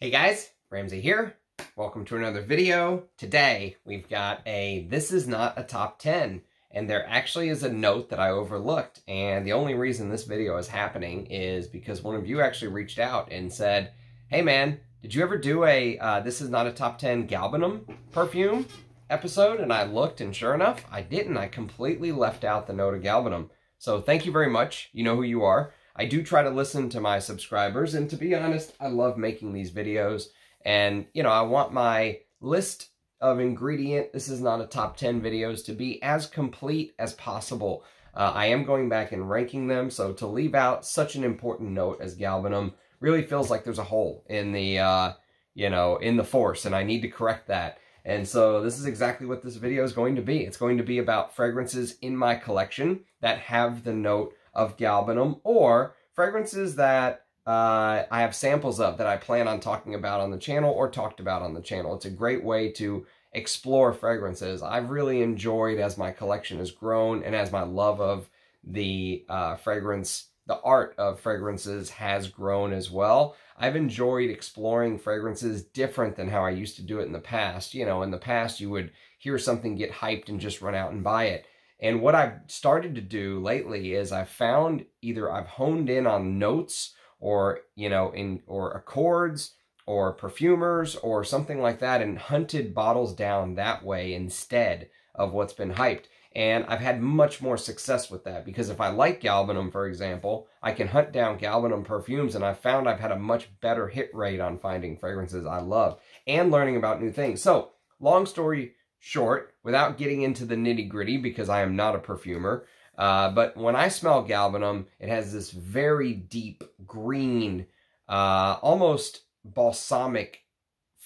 Hey guys, Ramsey here. Welcome to another video. Today we've got a This is not a top 10 and there actually is a note that I overlooked and the only reason this video is happening is because one of you actually reached out and said, hey man, did you ever do a uh, This is not a top 10 Galbanum perfume episode? And I looked and sure enough, I didn't. I completely left out the note of Galbanum. So thank you very much. You know who you are. I do try to listen to my subscribers, and to be honest, I love making these videos. And, you know, I want my list of ingredient, this is not a top 10 videos, to be as complete as possible. Uh, I am going back and ranking them, so to leave out such an important note as galbanum really feels like there's a hole in the, uh, you know, in the force, and I need to correct that. And so this is exactly what this video is going to be. It's going to be about fragrances in my collection that have the note of galbanum or fragrances that uh, I have samples of that I plan on talking about on the channel or talked about on the channel. It's a great way to explore fragrances. I've really enjoyed as my collection has grown and as my love of the uh, fragrance, the art of fragrances has grown as well. I've enjoyed exploring fragrances different than how I used to do it in the past. You know, in the past you would hear something get hyped and just run out and buy it. And what I've started to do lately is I've found either I've honed in on notes or, you know, in or accords or perfumers or something like that and hunted bottles down that way instead of what's been hyped. And I've had much more success with that because if I like galbanum, for example, I can hunt down galbanum perfumes and I've found I've had a much better hit rate on finding fragrances I love and learning about new things. So, long story short without getting into the nitty gritty because I am not a perfumer. Uh, but when I smell galbanum, it has this very deep green, uh, almost balsamic,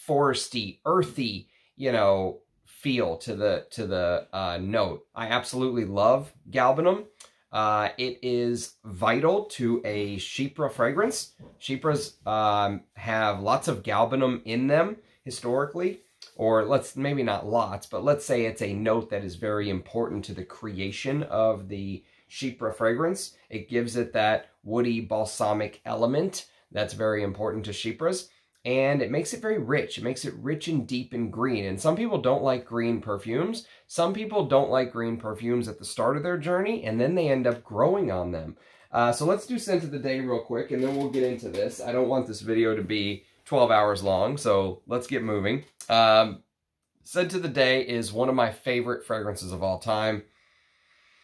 foresty, earthy, you know, feel to the to the uh, note. I absolutely love galbanum. Uh, it is vital to a Chypre fragrance. Chypres um, have lots of galbanum in them historically or let's maybe not lots, but let's say it's a note that is very important to the creation of the Chypre fragrance. It gives it that woody balsamic element that's very important to Chypres. And it makes it very rich. It makes it rich and deep and green. And some people don't like green perfumes. Some people don't like green perfumes at the start of their journey, and then they end up growing on them. Uh, so let's do scent of the day real quick, and then we'll get into this. I don't want this video to be 12 hours long, so let's get moving. Um, Scent of the Day is one of my favorite fragrances of all time.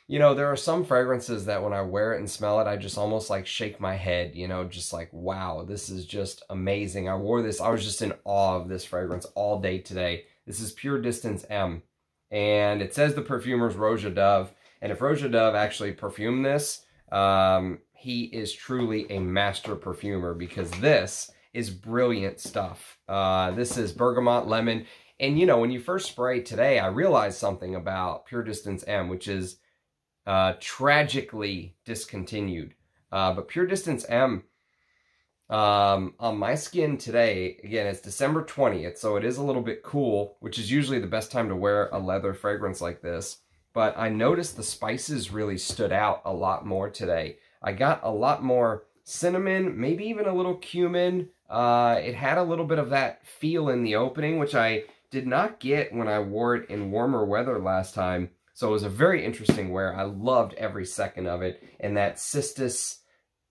You know, there are some fragrances that when I wear it and smell it, I just almost like shake my head, you know, just like, wow, this is just amazing. I wore this, I was just in awe of this fragrance all day today. This is Pure Distance M. And it says the perfumer's Roja Dove. And if Roja Dove actually perfumed this, um, he is truly a master perfumer because this is brilliant stuff. Uh, this is bergamot lemon. And, you know, when you first spray today, I realized something about Pure Distance M, which is uh, tragically discontinued. Uh, but Pure Distance M, um, on my skin today, again, it's December 20th, so it is a little bit cool, which is usually the best time to wear a leather fragrance like this. But I noticed the spices really stood out a lot more today. I got a lot more cinnamon, maybe even a little cumin. Uh, it had a little bit of that feel in the opening, which I did not get when I wore it in warmer weather last time. So it was a very interesting wear. I loved every second of it. And that cistus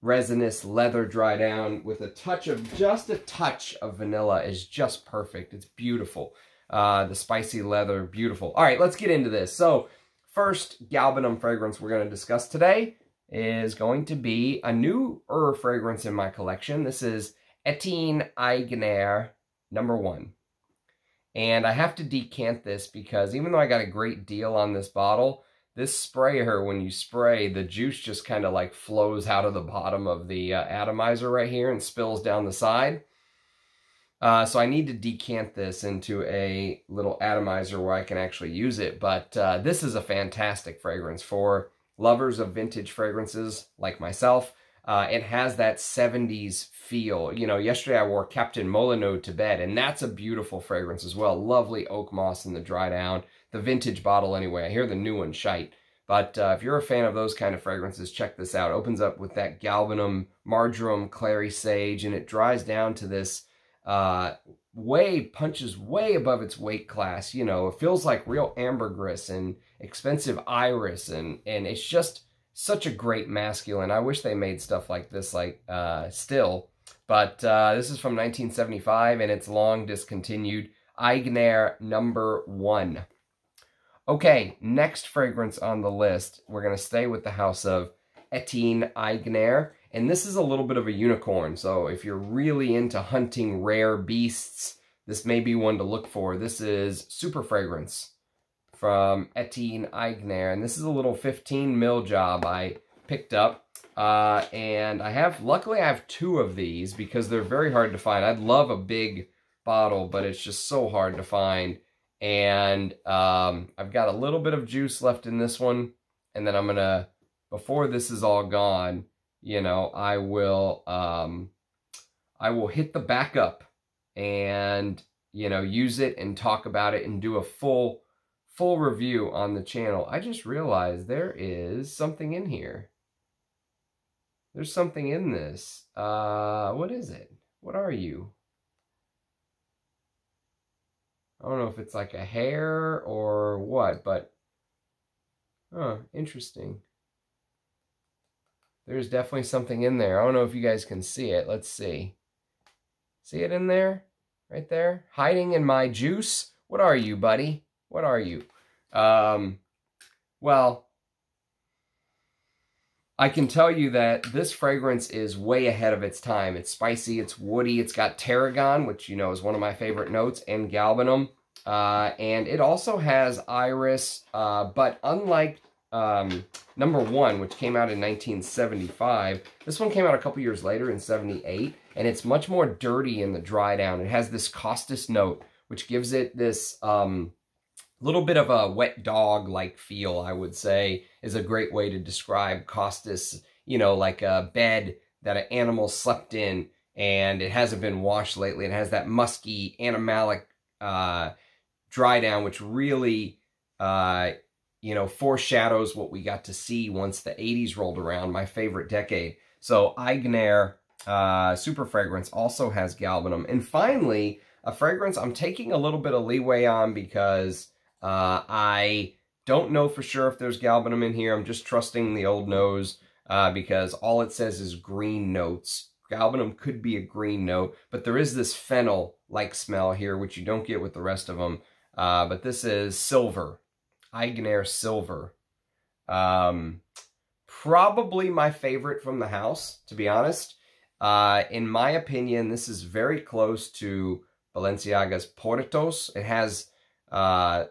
resinous leather dry down with a touch of, just a touch of vanilla is just perfect. It's beautiful. Uh, the spicy leather, beautiful. All right, let's get into this. So first galbanum fragrance we're going to discuss today is going to be a new fragrance in my collection. This is Etienne Aigner number one. And I have to decant this because even though I got a great deal on this bottle, this sprayer, when you spray, the juice just kind of like flows out of the bottom of the uh, atomizer right here and spills down the side. Uh, so I need to decant this into a little atomizer where I can actually use it. But uh, this is a fantastic fragrance for lovers of vintage fragrances like myself. Uh, it has that 70s feel. You know, yesterday I wore Captain Molyneux to bed, and that's a beautiful fragrance as well. Lovely oak moss in the dry down. The vintage bottle anyway. I hear the new one shite. But uh, if you're a fan of those kind of fragrances, check this out. It opens up with that galbanum, marjoram, clary sage, and it dries down to this uh, way punches way above its weight class. You know, it feels like real ambergris and expensive iris, and and it's just such a great masculine. I wish they made stuff like this, like uh, still. But uh, this is from 1975, and it's long discontinued. Aigner number one. Okay, next fragrance on the list, we're going to stay with the house of Etienne Aigner. And this is a little bit of a unicorn, so if you're really into hunting rare beasts, this may be one to look for. This is Super Fragrance from Etienne Aigner, and this is a little 15 mil job I picked up. Uh, and I have, luckily I have two of these because they're very hard to find. I'd love a big bottle, but it's just so hard to find. And um, I've got a little bit of juice left in this one, and then I'm going to, before this is all gone, you know, I will, um, I will hit the backup and, you know, use it and talk about it and do a full, full review on the channel. I just realized there is something in here. There's something in this. Uh, what is it? What are you? I don't know if it's like a hair or what, but, huh, interesting. There's definitely something in there. I don't know if you guys can see it. Let's see. See it in there? Right there? Hiding in my juice? What are you, buddy? What are you? Um, well, I can tell you that this fragrance is way ahead of its time. It's spicy, it's woody, it's got tarragon, which you know is one of my favorite notes, and galbanum. Uh, and it also has iris, uh, but unlike um, number one, which came out in 1975. This one came out a couple years later in 78, and it's much more dirty in the dry down. It has this costus note, which gives it this um, little bit of a wet dog-like feel, I would say, is a great way to describe costus, you know, like a bed that an animal slept in, and it hasn't been washed lately. It has that musky, animalic uh, dry down, which really... Uh, you know, foreshadows what we got to see once the 80s rolled around, my favorite decade. So Aigner uh, Super Fragrance also has galbanum. And finally, a fragrance I'm taking a little bit of leeway on because uh, I don't know for sure if there's galbanum in here. I'm just trusting the old nose uh, because all it says is green notes. Galbanum could be a green note, but there is this fennel-like smell here, which you don't get with the rest of them. Uh, but this is silver. Aigner Silver. Um, probably my favorite from the house, to be honest. Uh, in my opinion, this is very close to Balenciaga's Portos. It has, uh,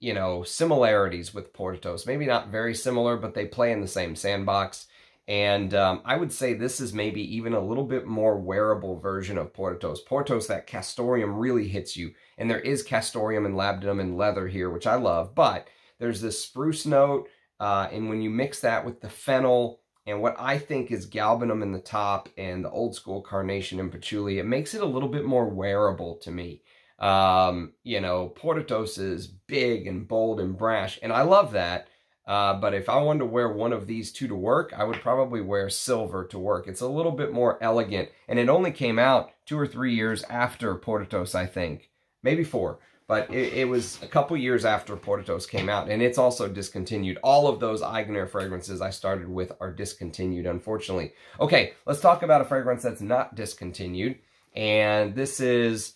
you know, similarities with Portos. Maybe not very similar, but they play in the same sandbox. And um, I would say this is maybe even a little bit more wearable version of Portos. Portos, that castoreum really hits you. And there is castoreum and labdanum and leather here, which I love. But there's this spruce note, uh, and when you mix that with the fennel and what I think is galbanum in the top and the old school carnation and patchouli, it makes it a little bit more wearable to me. Um, you know, Portos is big and bold and brash, and I love that. Uh, but if I wanted to wear one of these two to work, I would probably wear silver to work. It's a little bit more elegant, and it only came out two or three years after Portos, I think. Maybe four. But it, it, was a couple years after Portos came out, and it's also discontinued. All of those Aigner fragrances I started with are discontinued, unfortunately. Okay, let's talk about a fragrance that's not discontinued, and this is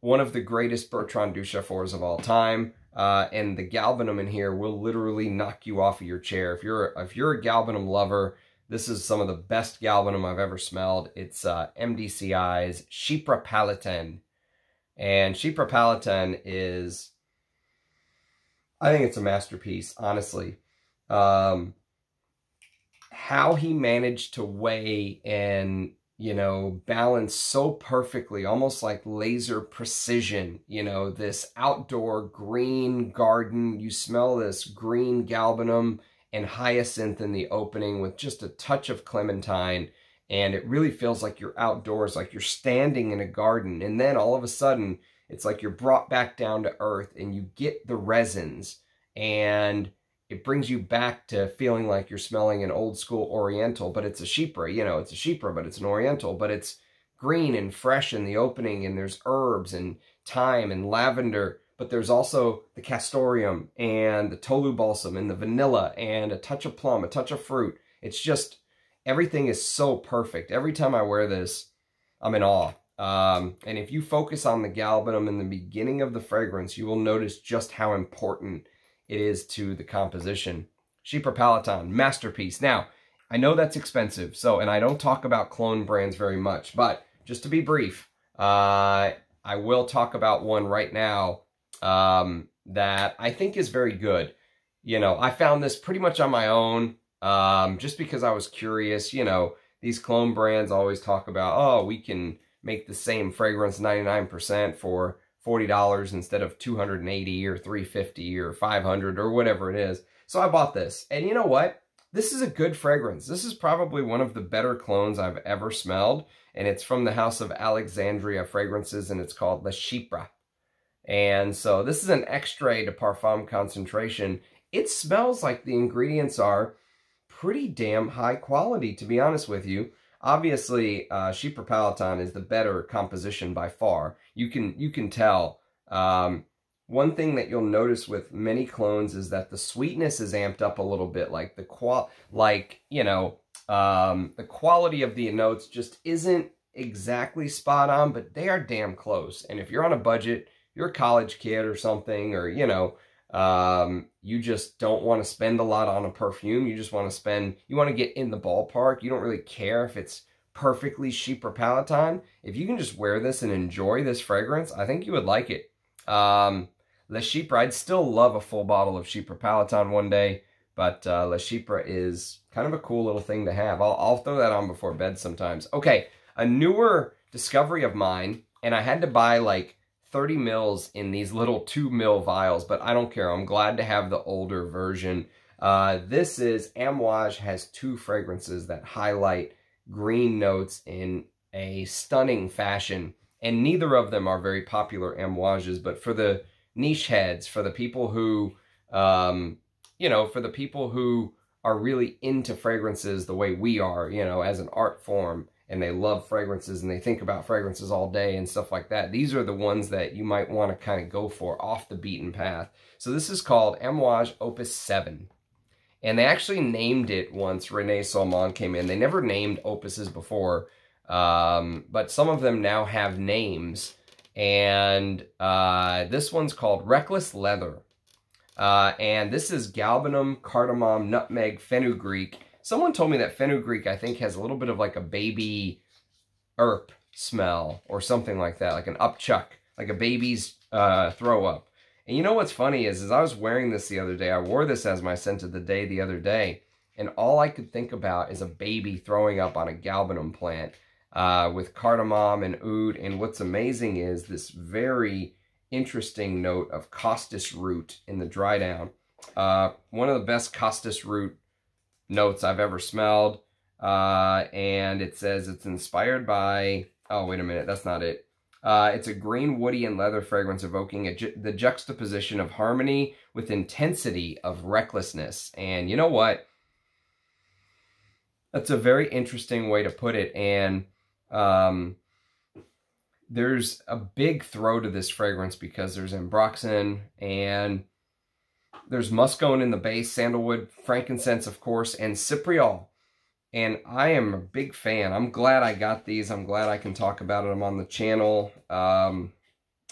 one of the greatest Bertrand Duchaufours of all time. Uh, and the galbanum in here will literally knock you off of your chair. If you're if you're a galbanum lover, this is some of the best galbanum I've ever smelled. It's uh, MDCI's Chypre Palatin. And Chypre Palatin is, I think it's a masterpiece, honestly. Um, how he managed to weigh and, you know, balance so perfectly, almost like laser precision, you know, this outdoor green garden. You smell this green galbanum and hyacinth in the opening with just a touch of clementine and it really feels like you're outdoors, like you're standing in a garden. And then all of a sudden, it's like you're brought back down to earth and you get the resins and it brings you back to feeling like you're smelling an old school oriental, but it's a chypre, you know, it's a chypre, but it's an oriental, but it's green and fresh in the opening, and there's herbs and thyme and lavender, but there's also the castoreum and the tolu balsam and the vanilla and a touch of plum, a touch of fruit. It's just, everything is so perfect. Every time I wear this, I'm in awe. Um, and if you focus on the galbanum in the beginning of the fragrance, you will notice just how important it is to the composition. Chypre Palatin, masterpiece. Now, I know that's expensive, so, and I don't talk about clone brands very much, but just to be brief, uh, I will talk about one right now um, that I think is very good. You know, I found this pretty much on my own, um, just because I was curious. You know, these clone brands always talk about, oh, we can make the same fragrance 99% for $40 instead of 280 or 350 or 500 or whatever it is. So I bought this. And you know what? This is a good fragrance. This is probably one of the better clones I've ever smelled. And it's from the House of Alexandria Fragrances and it's called Le Chypre. And so this is an extrait de parfum concentration. It smells like the ingredients are pretty damn high quality, to be honest with you. Obviously, uh, Chypre Palatin is the better composition by far. You can you can tell. Um, one thing that you'll notice with many clones is that the sweetness is amped up a little bit. Like the qual, like you know, um, the quality of the notes just isn't exactly spot on, but they are damn close. And if you're on a budget, you're a college kid or something, or you know, um, you just don't want to spend a lot on a perfume. You just want to spend, you want to get in the ballpark. You don't really care if it's perfectly Chypre Palatin. If you can just wear this and enjoy this fragrance, I think you would like it. Um, Le Chypre, I'd still love a full bottle of Chypre Palatin one day, but uh, Le Chypre is kind of a cool little thing to have. I'll, I'll throw that on before bed sometimes. Okay, a newer discovery of mine, and I had to buy like 30 mils in these little 2 mil vials, but I don't care. I'm glad to have the older version. Uh, this is, Amouage has two fragrances that highlight green notes in a stunning fashion. And neither of them are very popular Amouages, but for the niche heads, for the people who, um, you know, for the people who are really into fragrances the way we are, you know, as an art form, and they love fragrances and they think about fragrances all day and stuff like that. These are the ones that you might want to kind of go for off the beaten path. So this is called Amouage Opus 7. And they actually named it once Renaud Salmon came in. They never named opuses before, um, but some of them now have names. And uh, this one's called Reckless Leather. Uh, and this is galbanum, cardamom, nutmeg, fenugreek, Someone told me that fenugreek, I think, has a little bit of like a baby erp smell or something like that, like an upchuck, like a baby's uh, throw up. And you know what's funny is, is I was wearing this the other day. I wore this as my scent of the day the other day. And all I could think about is a baby throwing up on a galbanum plant uh, with cardamom and oud. And what's amazing is this very interesting note of costus root in the dry down. Uh, one of the best costus root notes I've ever smelled. Uh, and it says it's inspired by, oh, wait a minute, that's not it. Uh, it's a green, woody, and leather fragrance evoking ju the juxtaposition of harmony with intensity of recklessness. And you know what? That's a very interesting way to put it. And um, there's a big throw to this fragrance because there's ambroxan and there's muscone in the base, sandalwood, frankincense, of course, and cypriol. And I am a big fan. I'm glad I got these. I'm glad I can talk about them on the channel. Um,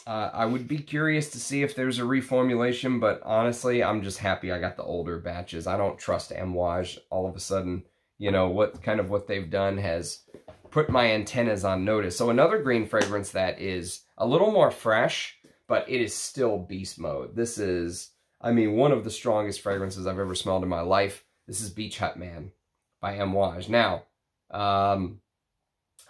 uh, I would be curious to see if there's a reformulation, but honestly, I'm just happy I got the older batches. I don't trust Amouage all of a sudden. You know, what kind of what they've done has put my antennas on notice. So another green fragrance that is a little more fresh, but it is still beast mode. This is I mean, one of the strongest fragrances I've ever smelled in my life. This is Beach Hut Man by Amouage. Now, um,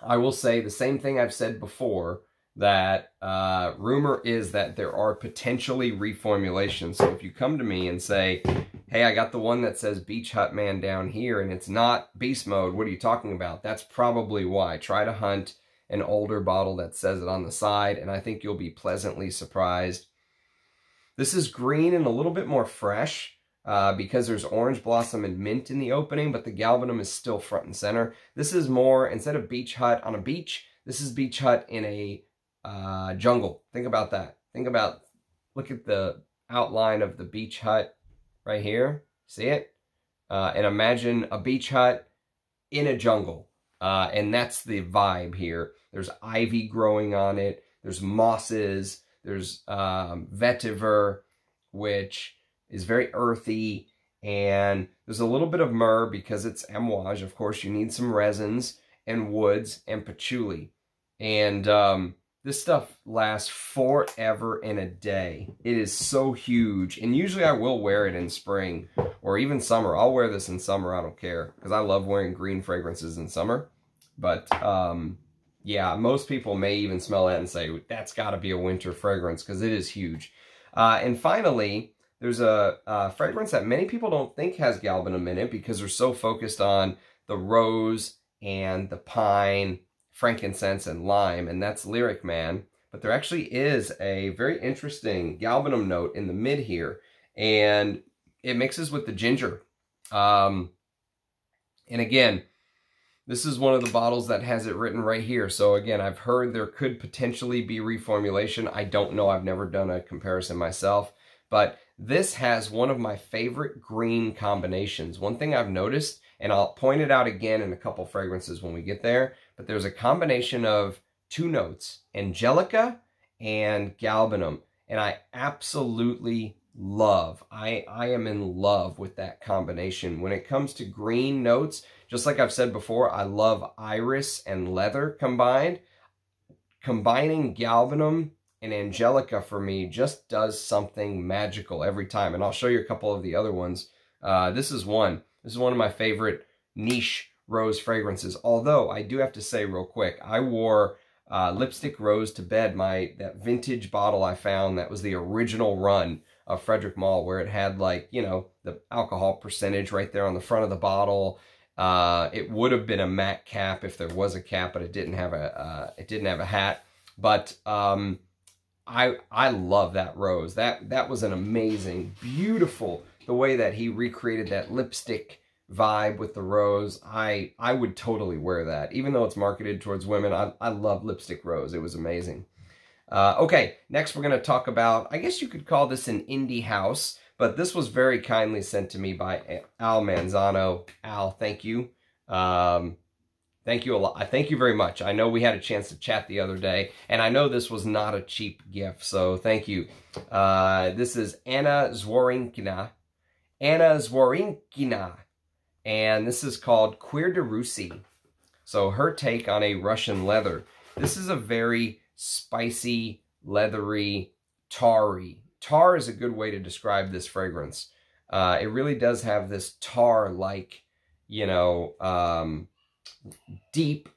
I will say the same thing I've said before, that uh, rumor is that there are potentially reformulations. So if you come to me and say, hey, I got the one that says Beach Hut Man down here and it's not beast mode, what are you talking about? That's probably why. Try to hunt an older bottle that says it on the side and I think you'll be pleasantly surprised this is green and a little bit more fresh uh, because there's orange blossom and mint in the opening, but the galbanum is still front and center. This is more, instead of beach hut on a beach, This is Beach Hut in a uh, jungle. Think about that. Think about, look at the outline of the beach hut right here. See it? Uh, and imagine a beach hut in a jungle. Uh, and that's the vibe here. There's ivy growing on it. There's mosses. There's um, vetiver, which is very earthy. And there's a little bit of myrrh because it's amouage. Of course, you need some resins and woods and patchouli. And um, this stuff lasts forever in a day. It is so huge. And usually I will wear it in spring or even summer. I'll wear this in summer. I don't care because I love wearing green fragrances in summer. But um, yeah, most people may even smell that and say, that's got to be a winter fragrance because it is huge. Uh, and finally, there's a, fragrance that many people don't think has galbanum in it because they're so focused on the rose and the pine frankincense, and lime, and that's Lyric Man. But there actually is a very interesting galbanum note in the mid here, and it mixes with the ginger. Um, and again, this is one of the bottles that has it written right here. So again, I've heard there could potentially be reformulation. I don't know. I've never done a comparison myself. But this has one of my favorite green combinations. One thing I've noticed, and I'll point it out again in a couple fragrances when we get there, but there's a combination of two notes, Angelica and Galbanum. And I absolutely love, I, I am in love with that combination. When it comes to green notes, just like I've said before, I love iris and leather combined. Combining Galbanum and Angelica for me just does something magical every time. And I'll show you a couple of the other ones. Uh, this is one. This is one of my favorite niche rose fragrances. Although I do have to say real quick, I wore uh, Lipstick Rose to bed, my that vintage bottle I found that was the original run of Frederic Malle where it had like, you know, the alcohol percentage right there on the front of the bottle. Uh, it would have been a matte cap if there was a cap, but it didn't have a uh, it didn't have a hat. But um, I I love that rose. That that was an amazing, beautiful the way that he recreated that lipstick vibe with the rose. I I would totally wear that. Even though it's marketed towards women, I, I love lipstick rose. It was amazing. Uh, okay, next we're going to talk about, I guess you could call this an indie house, but this was very kindly sent to me by Al Manzano. Al, thank you. Um, thank you a lot. I thank you very much. I know we had a chance to chat the other day, and I know this was not a cheap gift, so thank you. Uh, this is Anna Zworykina. Anna Zworykina and this is called Cuir de Russie. So her take on a Russian leather. This is a very spicy, leathery, tarry. Tar is a good way to describe this fragrance. Uh, it really does have this tar-like, you know, um, deep,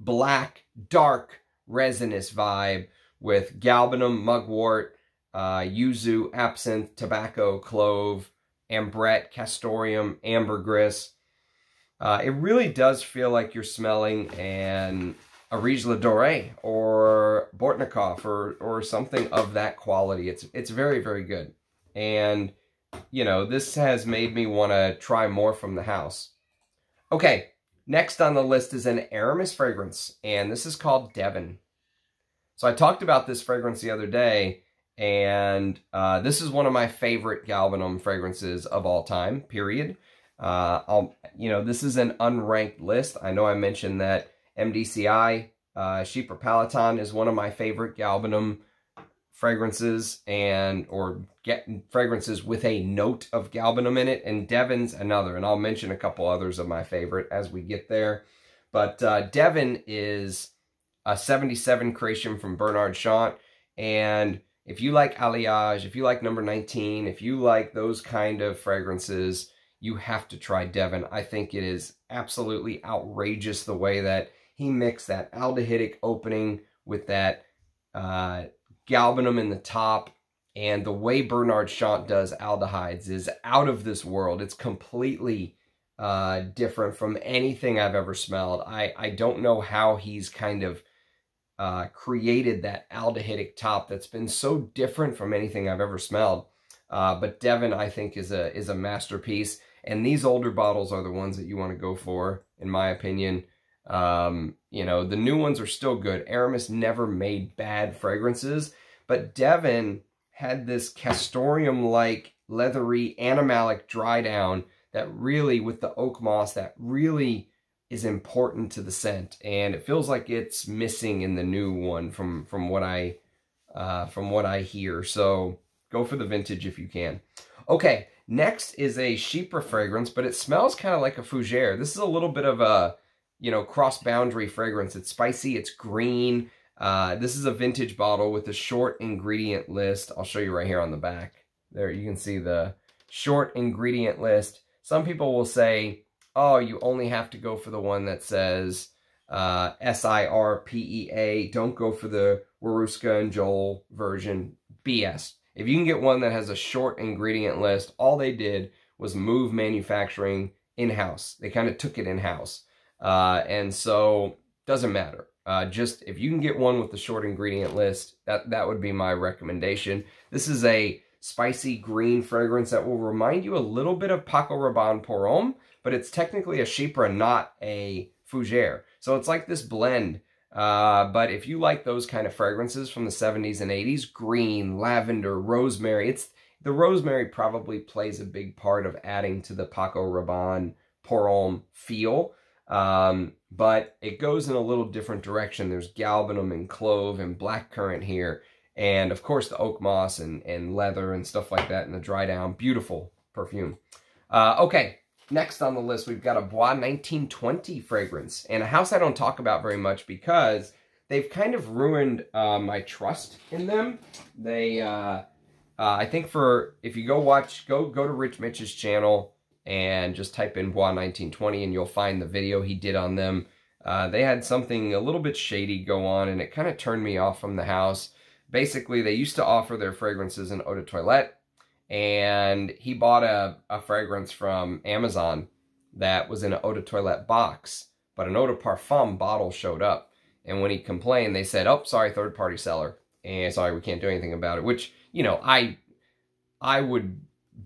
black, dark, resinous vibe with galbanum, mugwort, uh, yuzu, absinthe, tobacco, clove, ambrette, castoreum, ambergris. Uh, it really does feel like you're smelling an Areej Le Doré or Bortnikov or, or something of that quality. It's, it's very, very good. And, you know, this has made me want to try more from the house. Okay, next on the list is an Aramis fragrance, and this is called Devin. So I talked about this fragrance the other day, and uh, this is one of my favorite Galbanum fragrances of all time, period. Uh, I'll, you know, this is an unranked list. I know I mentioned that MDCI uh, Chypre Palatin is one of my favorite Galbanum fragrances and or get fragrances with a note of galbanum in it and Devin's another and I'll mention a couple others of my favorite as we get there but uh, Devin is a 77 creation from Bernard Chant and if you like Alliage, if you like number 19, if you like those kind of fragrances, you have to try Devin. I think it is absolutely outrageous the way that he mixed that aldehydic opening with that uh, galbanum in the top. And the way Bernard Chant does aldehydes is out of this world. It's completely uh, different from anything I've ever smelled. I, I don't know how he's kind of uh, created that aldehydic top that's been so different from anything I've ever smelled. Uh, but Devin, I think, is a is a masterpiece. And these older bottles are the ones that you want to go for, in my opinion. Um, you know, the new ones are still good. Aramis never made bad fragrances, but Devin had this castoreum-like, leathery, animalic dry down that really, with the oak moss, that really is important to the scent. And it feels like it's missing in the new one from, from what I uh, from what I hear. So go for the vintage if you can. Okay, next is a Chypre fragrance, but it smells kind of like a fougere. This is a little bit of a, you know, cross-boundary fragrance. It's spicy, it's green. Uh, this is a vintage bottle with a short ingredient list. I'll show you right here on the back. There, you can see the short ingredient list. Some people will say, oh, you only have to go for the one that says uh, S-I-R-P-E-A. Don't go for the Waruska and Joel version. BS. If you can get one that has a short ingredient list, all they did was move manufacturing in-house. They kind of took it in-house. Uh, and so, doesn't matter. Uh, just, if you can get one with the short ingredient list, that, that would be my recommendation. This is a spicy green fragrance that will remind you a little bit of Paco Rabanne Pour Homme, but it's technically a Chypre, not a Fougere. So it's like this blend uh, but if you like those kind of fragrances from the 70s and 80s, green, lavender, rosemary, it's the rosemary probably plays a big part of adding to the Paco Rabanne Pour Homme feel. Um, but it goes in a little different direction. There's galbanum and clove and blackcurrant here. And of course the oak moss and, and leather and stuff like that in the dry down. Beautiful perfume. Uh, okay, Next on the list, we've got a Bois 1920 fragrance, and a house I don't talk about very much because they've kind of ruined uh, my trust in them. They, uh, uh, I think for, if you go watch, go, go to Rich Mitch's channel and just type in Bois 1920 and you'll find the video he did on them. Uh, they had something a little bit shady go on and it kind of turned me off from the house. Basically, they used to offer their fragrances in eau de toilette and he bought a, a fragrance from Amazon that was in an eau de toilette box, but an eau de parfum bottle showed up. And when he complained, they said, oh, sorry, third-party seller. And sorry, we can't do anything about it. Which, you know, I I would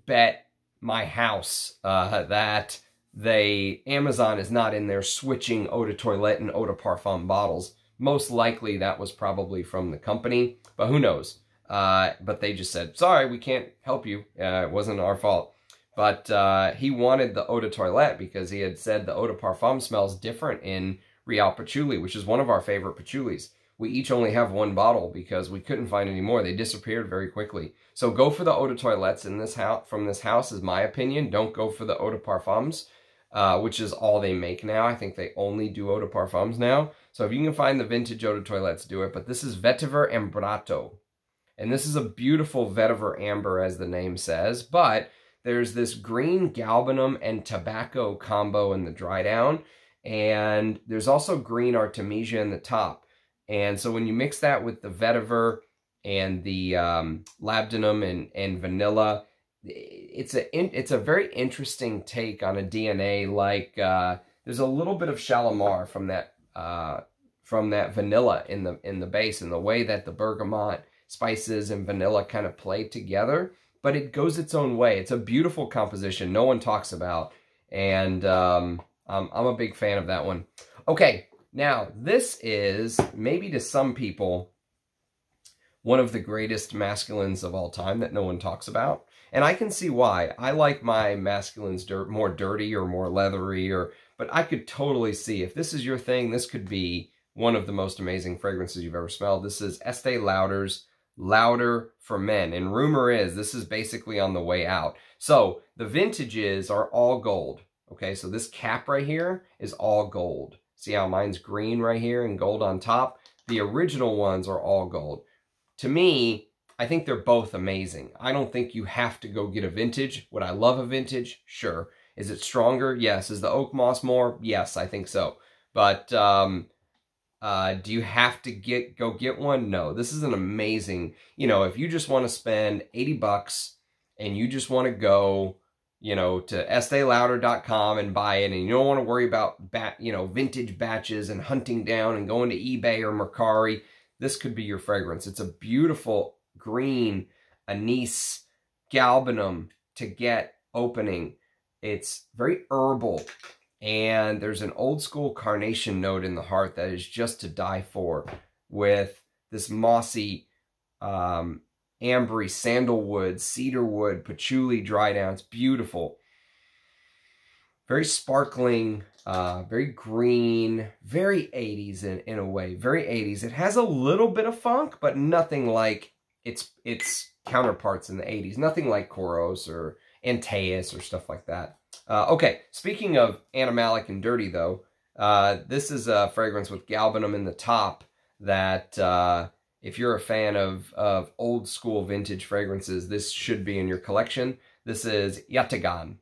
bet my house uh, that they Amazon is not in there switching eau de toilette and eau de parfum bottles. Most likely that was probably from the company, but who knows? Uh, but they just said, sorry, we can't help you. Uh, it wasn't our fault. But uh, he wanted the eau de toilette because he had said the eau de parfum smells different in Real Patchouly, which is one of our favorite patchoulis. We each only have one bottle because we couldn't find any more. They disappeared very quickly. So go for the eau de toilettes in this house from this house is my opinion. Don't go for the eau de parfums, uh, which is all they make now. I think they only do eau de parfums now. So if you can find the vintage eau de toilettes, do it. But this is Vetiver Ambrato. And this is a beautiful vetiver amber, as the name says, but there's this green galbanum and tobacco combo in the dry down, and there's also green artemisia in the top. And so when you mix that with the vetiver and the um, labdanum and, and vanilla, it's a it's a very interesting take on a DNA. Like uh, there's a little bit of Shalimar from that uh, from that vanilla in the in the base, and the way that the bergamot spices and vanilla kind of play together, but it goes its own way. It's a beautiful composition no one talks about, and um, I'm, I'm a big fan of that one. Okay, now this is, maybe to some people, one of the greatest masculines of all time that no one talks about. And I can see why. I like my masculines dirt, more dirty or more leathery, or but I could totally see if this is your thing, this could be one of the most amazing fragrances you've ever smelled. This is Estee Lauder's Lauder for men. And rumor is this is basically on the way out. So the vintages are all gold. Okay, so this cap right here is all gold. See how mine's green right here and gold on top? The original ones are all gold. To me, I think they're both amazing. I don't think you have to go get a vintage. Would I love a vintage? Sure. Is it stronger? Yes. Is the oak moss more? Yes, I think so. But um, uh, do you have to get go get one? No, this is an amazing, you know, if you just want to spend 80 bucks and you just want to go, you know, to esteelauder.com and buy it and you don't want to worry about, bat, you know, vintage batches and hunting down and going to eBay or Mercari, this could be your fragrance. It's a beautiful green anise galbanum to get opening. It's very herbal And there's an old school carnation note in the heart that is just to die for with this mossy, um, ambery, sandalwood, cedarwood, patchouli dry down. It's beautiful. Very sparkling, uh, very green, very 80s in, in a way. Very 80s. It has a little bit of funk, but nothing like its its counterparts in the 80s. Nothing like Kouros or Antaeus or stuff like that. Uh, okay, speaking of animalic and dirty, though, uh, this is a fragrance with galbanum in the top that uh, if you're a fan of, of old school vintage fragrances, this should be in your collection. This is Yatagan.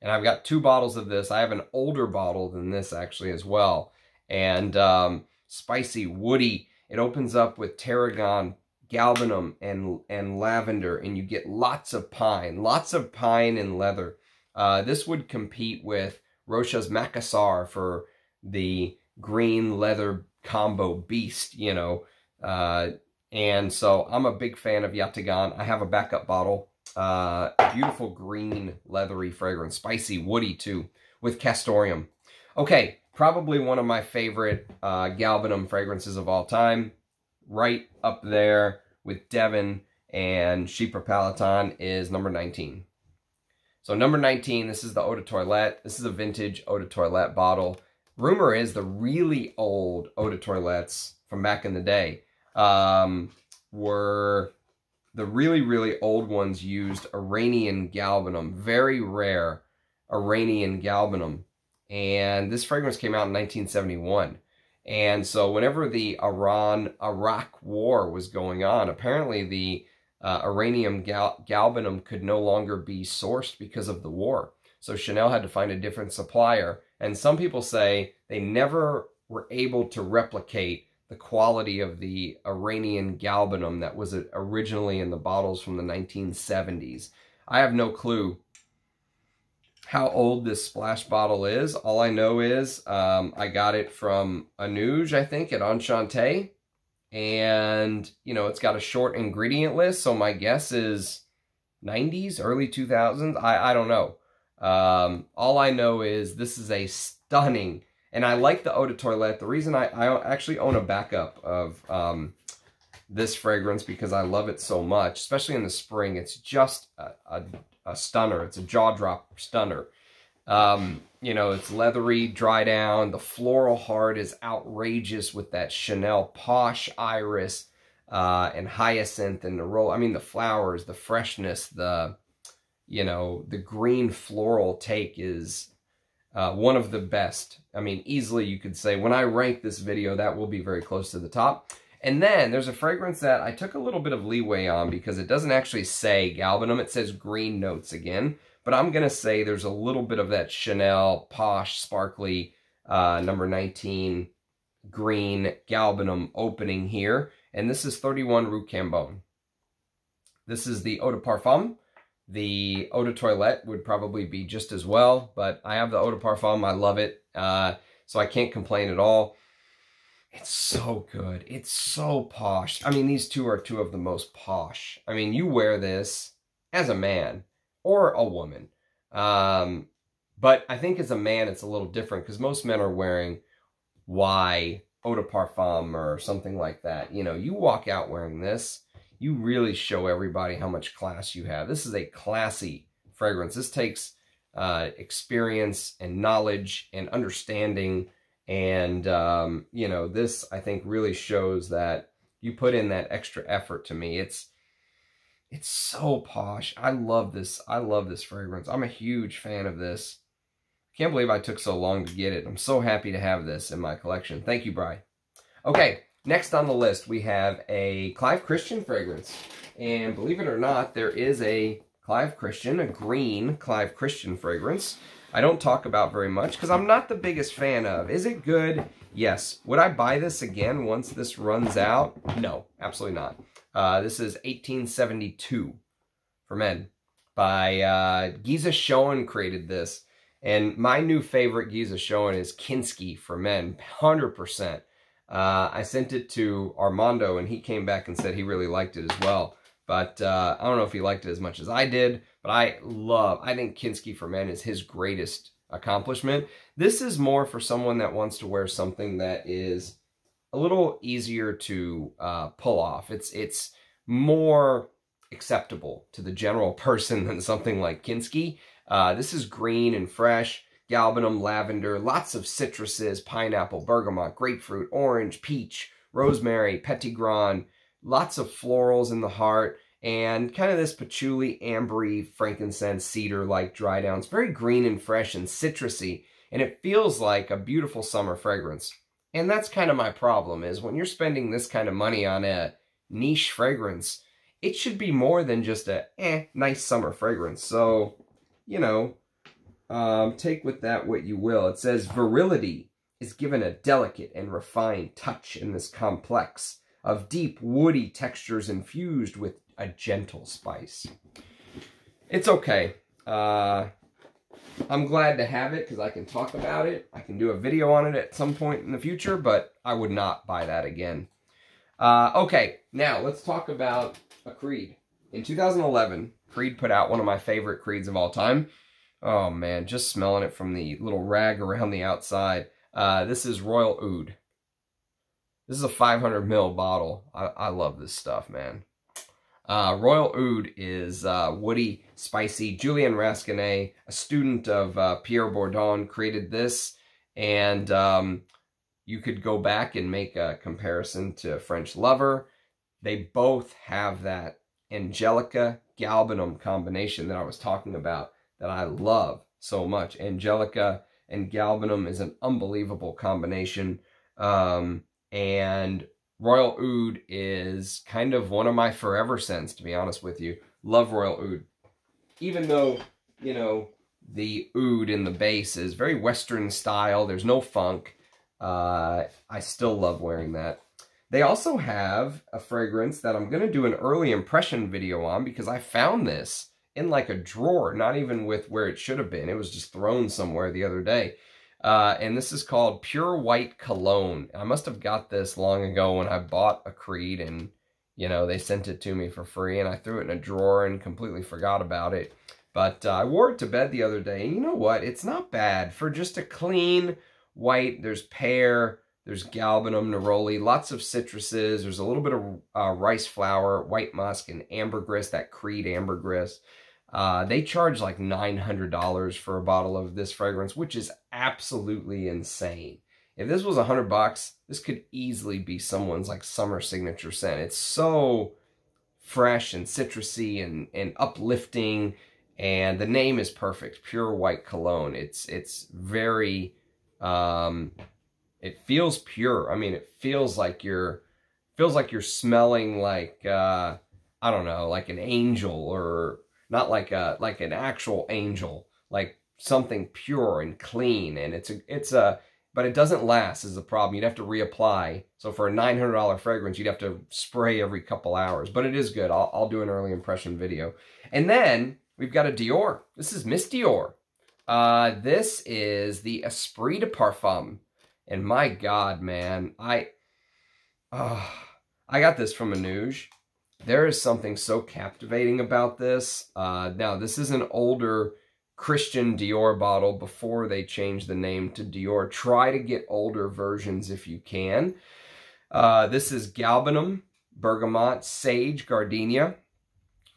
And I've got two bottles of this. I have an older bottle than this actually as well. And um, spicy, woody. It opens up with tarragon, galbanum, and, and lavender. And you get lots of pine. Lots of pine and leather. Uh, this would compete with Rochas Macassar for the green leather combo beast, you know. Uh, and so I'm a big fan of Yatagan. I have a backup bottle. Uh, beautiful green leathery fragrance. Spicy, woody too, with castoreum. Okay, probably one of my favorite uh, Galbanum fragrances of all time. Right up there with Devin and Chypre Palatin is number 19. So number 19, this is the Eau de Toilette. This is a vintage Eau de Toilette bottle. Rumor is the really old Eau de Toilettes from back in the day um, were the really, really old ones used Iranian galbanum, very rare Iranian galbanum. And this fragrance came out in 1971. And so whenever the Iran-Iraq war was going on, apparently the uh, Iranian gal galbanum could no longer be sourced because of the war. So Chanel had to find a different supplier. And some people say they never were able to replicate the quality of the Iranian galbanum that was originally in the bottles from the 1970s. I have no clue how old this splash bottle is. All I know is um, I got it from Anuj, I think, at Enchante. And, you know, it's got a short ingredient list, so my guess is 90s, early 2000s. I, I don't know. Um, all I know is this is a stunning and I like the Eau de Toilette. The reason I, I actually own a backup of um, this fragrance because I love it so much, especially in the spring. It's just a, a, a stunner. It's a jaw drop stunner. Um, you know, it's leathery, dry down. The floral heart is outrageous with that Chanel posh iris uh, and hyacinth and the roll. I mean, the flowers, the freshness, the, you know, the green floral take is uh, one of the best. I mean, easily you could say, when I rank this video, that will be very close to the top. And then there's a fragrance that I took a little bit of leeway on because it doesn't actually say galbanum. It says green notes again. But I'm going to say there's a little bit of that Chanel posh, sparkly, uh, number 19 green galbanum opening here. And this is 31 Rue Cambon. This is the Eau de Parfum. The Eau de Toilette would probably be just as well, but I have the Eau de Parfum. I love it, uh, so I can't complain at all. It's so good. It's so posh. I mean, these two are two of the most posh. I mean, you wear this as a man or a woman. Um, but I think as a man, it's a little different because most men are wearing Y Eau de Parfum or something like that. You know, you walk out wearing this you really show everybody how much class you have. This is a classy fragrance. This takes uh, experience and knowledge and understanding. And, um, you know, this, I think, really shows that you put in that extra effort to me. It's, it's so posh. I love this. I love this fragrance. I'm a huge fan of this. Can't believe I took so long to get it. I'm so happy to have this in my collection. Thank you, Bry. Okay, Next on the list, we have a Clive Christian fragrance. And believe it or not, there is a Clive Christian, a green Clive Christian fragrance. I don't talk about very much because I'm not the biggest fan of. Is it good? Yes. Would I buy this again once this runs out? No, absolutely not. Uh, this is 1872 for men by uh, Geza Schoen created this. And my new favorite Geza Schoen is Kinski for men, 100%. Uh, I sent it to Armando, and he came back and said he really liked it as well. But uh, I don't know if he liked it as much as I did, but I love, I think Kinski for Men is his greatest accomplishment. This is more for someone that wants to wear something that is a little easier to uh, pull off. It's it's more acceptable to the general person than something like Kinski. Uh, this is green and fresh, galbanum, lavender, lots of citruses, pineapple, bergamot, grapefruit, orange, peach, rosemary, petitgrain, lots of florals in the heart, and kind of this patchouli, ambery, frankincense, cedar-like dry down. It's Very green and fresh and citrusy, and it feels like a beautiful summer fragrance. And that's kind of my problem, is when you're spending this kind of money on a niche fragrance, it should be more than just a eh, nice summer fragrance. So, you know, um, take with that what you will. It says virility is given a delicate and refined touch in this complex of deep woody textures infused with a gentle spice. It's okay. Uh, I'm glad to have it because I can talk about it. I can do a video on it at some point in the future, but I would not buy that again. Uh, okay, now let's talk about a Creed. In 2011, Creed put out one of my favorite Creeds of all time. Oh man, just smelling it from the little rag around the outside. Uh, this is Royal Oud. This is a 500 ml bottle. I, I love this stuff, man. Uh, Royal Oud is uh, woody, spicy. Julien Rasquinet, a student of uh, Pierre Bourdon, created this. And um, you could go back and make a comparison to French Lover. They both have that Angelica Galbanum combination that I was talking about that I love so much. Angelica and Galbanum is an unbelievable combination. Um, and Royal Oud is kind of one of my forever scents, to be honest with you. Love Royal Oud. Even though, you know, the oud in the base is very Western style. There's no funk. Uh, I still love wearing that. They also have a fragrance that I'm going to do an early impression video on because I found this in like a drawer, not even with where it should have been. It was just thrown somewhere the other day. Uh, and this is called Pure White Cologne. I must have got this long ago when I bought a Creed and, you know, they sent it to me for free and I threw it in a drawer and completely forgot about it. But uh, I wore it to bed the other day and you know what? It's not bad for just a clean white. There's pear, there's galbanum, neroli, lots of citruses. There's a little bit of uh, rice flour, white musk, and ambergris, that Creed ambergris. Uh, they charge like $900 for a bottle of this fragrance, which is absolutely insane. If this was a 100 bucks, this could easily be someone's like summer signature scent. It's so fresh and citrusy and, and uplifting, and the name is perfect, Pure White Cologne. It's, it's very, um, it feels pure. I mean, it feels like you're, feels like you're smelling like, uh, I don't know, like an angel or not like a like an actual angel, like something pure and clean. And it's a it's a but it doesn't last is the problem. You'd have to reapply. So for a $900 fragrance, you'd have to spray every couple hours. But it is good. I'll, I'll do an early impression video. And then we've got a Dior. This is Miss Dior. Uh, this is the Esprit de Parfum. And my God, man, I, uh, I got this from Manouche. There is something so captivating about this. Uh, now, this is an older Christian Dior bottle before they changed the name to Dior. Try to get older versions if you can. Uh, this is Galbanum, Bergamot, Sage, Gardenia,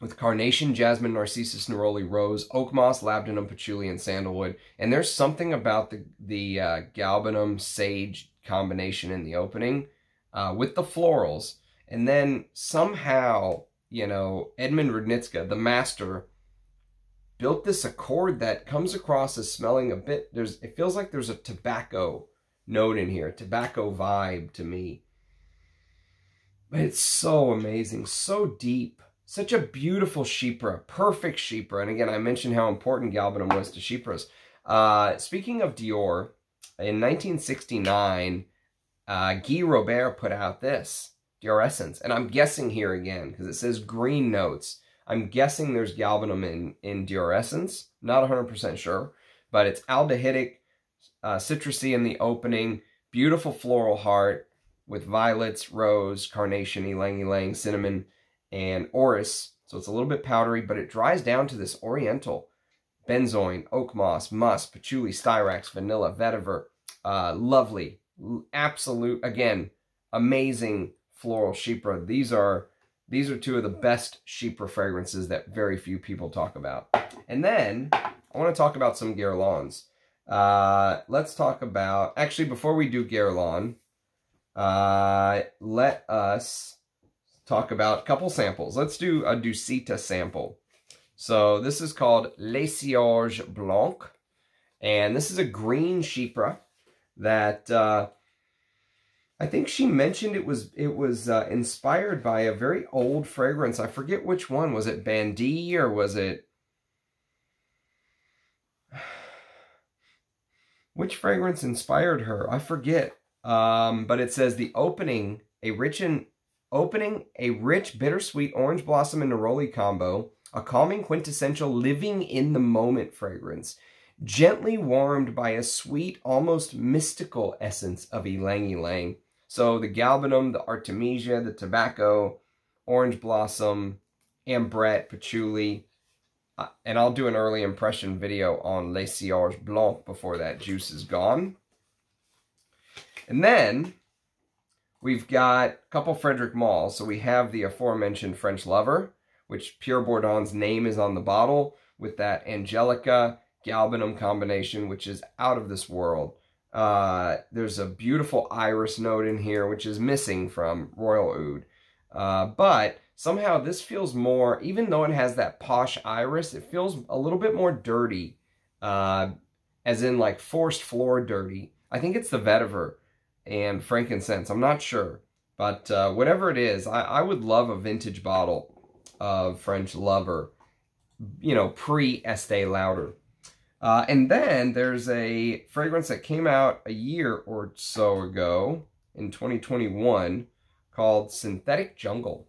with Carnation, Jasmine, Narcissus, Neroli, Rose, Oak Moss, Labdanum, Patchouli, and Sandalwood. And there's something about the, the uh, Galbanum Sage combination in the opening uh, with the florals and then somehow, you know, Edmond Roudnitska, the master, built this accord that comes across as smelling a bit, there's, it feels like there's a tobacco note in here, tobacco vibe to me. But it's so amazing, so deep. Such a beautiful Chypre, perfect Chypre. And again, I mentioned how important galbanum was to Chypres. Uh, speaking of Dior, in 1969, uh, Guy Robert put out this. Dioressence. And I'm guessing here again, because it says green notes. I'm guessing there's galbanum in, in Dioressence. Not 100% sure. But it's aldehydic, uh, citrusy in the opening. Beautiful floral heart with violets, rose, carnation, ylang ylang, cinnamon, and orris. So it's a little bit powdery, but it dries down to this oriental, benzoin, oak moss, musk, patchouli, styrax, vanilla, vetiver. Uh, lovely, absolute, again, amazing floral chypre. These are these are two of the best chypre fragrances that very few people talk about. And then I want to talk about some Guerlains. Uh, let's talk about, actually, before we do Guerlain, uh, let us talk about a couple samples. Let's do a Dusita sample. So this is called Le Sillage Blanc. And this is a green chypre that uh, I think she mentioned it was it was uh, inspired by a very old fragrance. I forget which one. Was it Bandit or was it... Which fragrance inspired her? I forget. Um, but it says the opening, a rich and opening, a rich bittersweet orange blossom and neroli combo, a calming quintessential living in the moment fragrance, gently warmed by a sweet, almost mystical essence of ylang ylang. So the galbanum, the artemisia, the tobacco, orange blossom, ambrette, patchouli, uh, and I'll do an early impression video on Le Sillage Blanc before that juice is gone. And then we've got a couple Frederic Malles. So we have the aforementioned French Lover, which Pierre Bourdon's name is on the bottle, with that Angelica Galbanum combination, which is out of this world. Uh, there's a beautiful iris note in here, which is missing from Royal Oud. Uh, but somehow this feels more, even though it has that posh iris, it feels a little bit more dirty, uh, as in like forced floor dirty. I think it's the vetiver and frankincense. I'm not sure. But uh, whatever it is, I, I would love a vintage bottle of French Lover, you know, pre-Estee Lauder. Uh, and then there's a fragrance that came out a year or so ago in 2021 called Synthetic Jungle.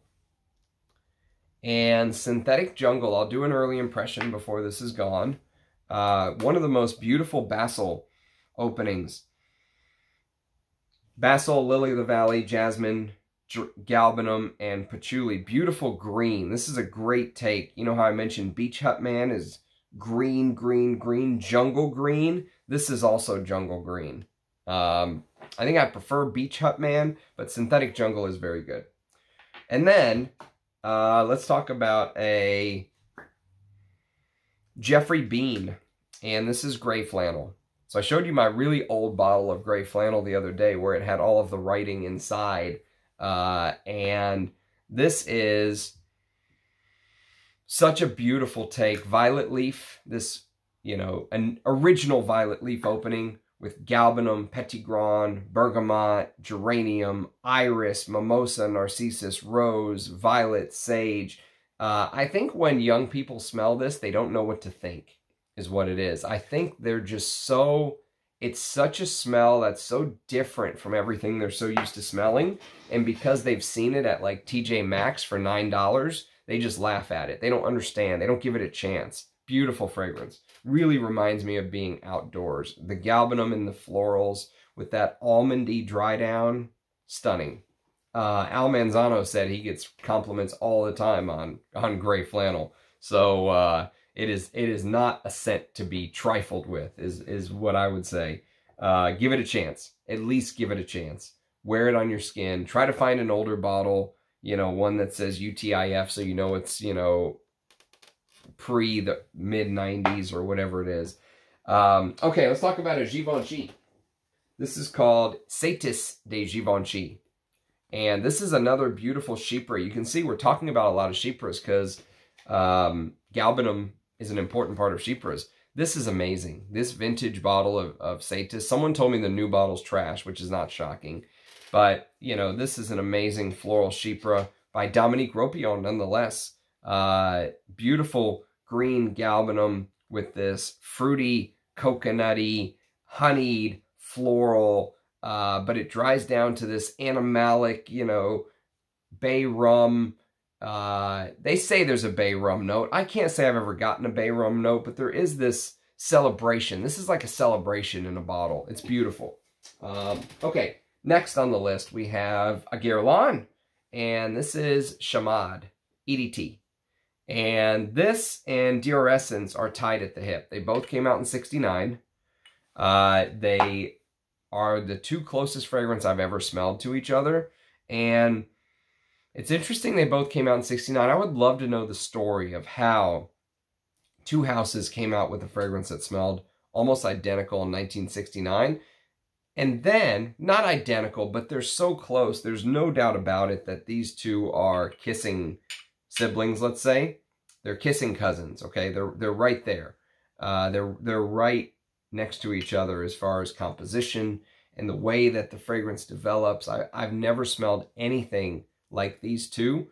And Synthetic Jungle, I'll do an early impression before this is gone. Uh, one of the most beautiful basil openings Basil, Lily of the Valley, Jasmine, Galbanum, and Patchouli. Beautiful green. This is a great take. You know how I mentioned Beach Hut Man is green, green, green, jungle green? This is also jungle green. Um, I think I prefer Beach Hut Man, but Synthetic Jungle is very good. And then, uh, let's talk about a Geoffrey Beene. And this is Grey Flannel. So I showed you my really old bottle of gray flannel the other day where it had all of the writing inside. Uh, and this is such a beautiful take. Violet leaf, this, you know, an original violet leaf opening with galbanum, petitgrain, bergamot, geranium, iris, mimosa, narcissus, rose, violet, sage. Uh, I think when young people smell this, they don't know what to think is what it is. I think they're just so, it's such a smell that's so different from everything they're so used to smelling. And because they've seen it at like TJ Maxx for $9, they just laugh at it. They don't understand. They don't give it a chance. Beautiful fragrance. Really reminds me of being outdoors. The galbanum and the florals with that almondy dry down, stunning. Uh, Al Manzano said he gets compliments all the time on, on gray flannel. So, uh, it is it is not a scent to be trifled with, is, is what I would say. Uh, give it a chance. At least give it a chance. Wear it on your skin. Try to find an older bottle, you know, one that says UTIF so you know it's, you know, pre the mid-90s or whatever it is. Um, okay, let's talk about a Givenchy. This is called Ysatis de Givenchy. And this is another beautiful chypre. You can see we're talking about a lot of chypres because um, galbanum is an important part of Chypres. This is amazing. This vintage bottle of, of Ysatis. Someone told me the new bottle's trash, which is not shocking. But, you know, this is an amazing floral Chypre by Dominique Ropion, nonetheless. Uh, beautiful green galbanum with this fruity, coconutty, honeyed, floral, uh, but it dries down to this animalic, you know, bay rum, uh, they say there's a bay rum note. I can't say I've ever gotten a bay rum note, but there is this celebration. This is like a celebration in a bottle. It's beautiful. Um, okay, next on the list we have a Guerlain, and this is Chamade EDT. And this and Dioressence are tied at the hip. They both came out in 69. Uh, they are the two closest fragrance I've ever smelled to each other. And it's interesting they both came out in 69. I would love to know the story of how two houses came out with a fragrance that smelled almost identical in 1969. And then, not identical, but they're so close, there's no doubt about it that these two are kissing siblings, let's say. They're kissing cousins, okay? They're, they're right there. Uh, they're, they're right next to each other as far as composition and the way that the fragrance develops. I, I've never smelled anything like these two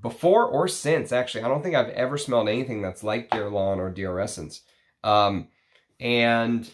before or since, actually. I don't think I've ever smelled anything that's like Guerlain or Dioressence. Um, and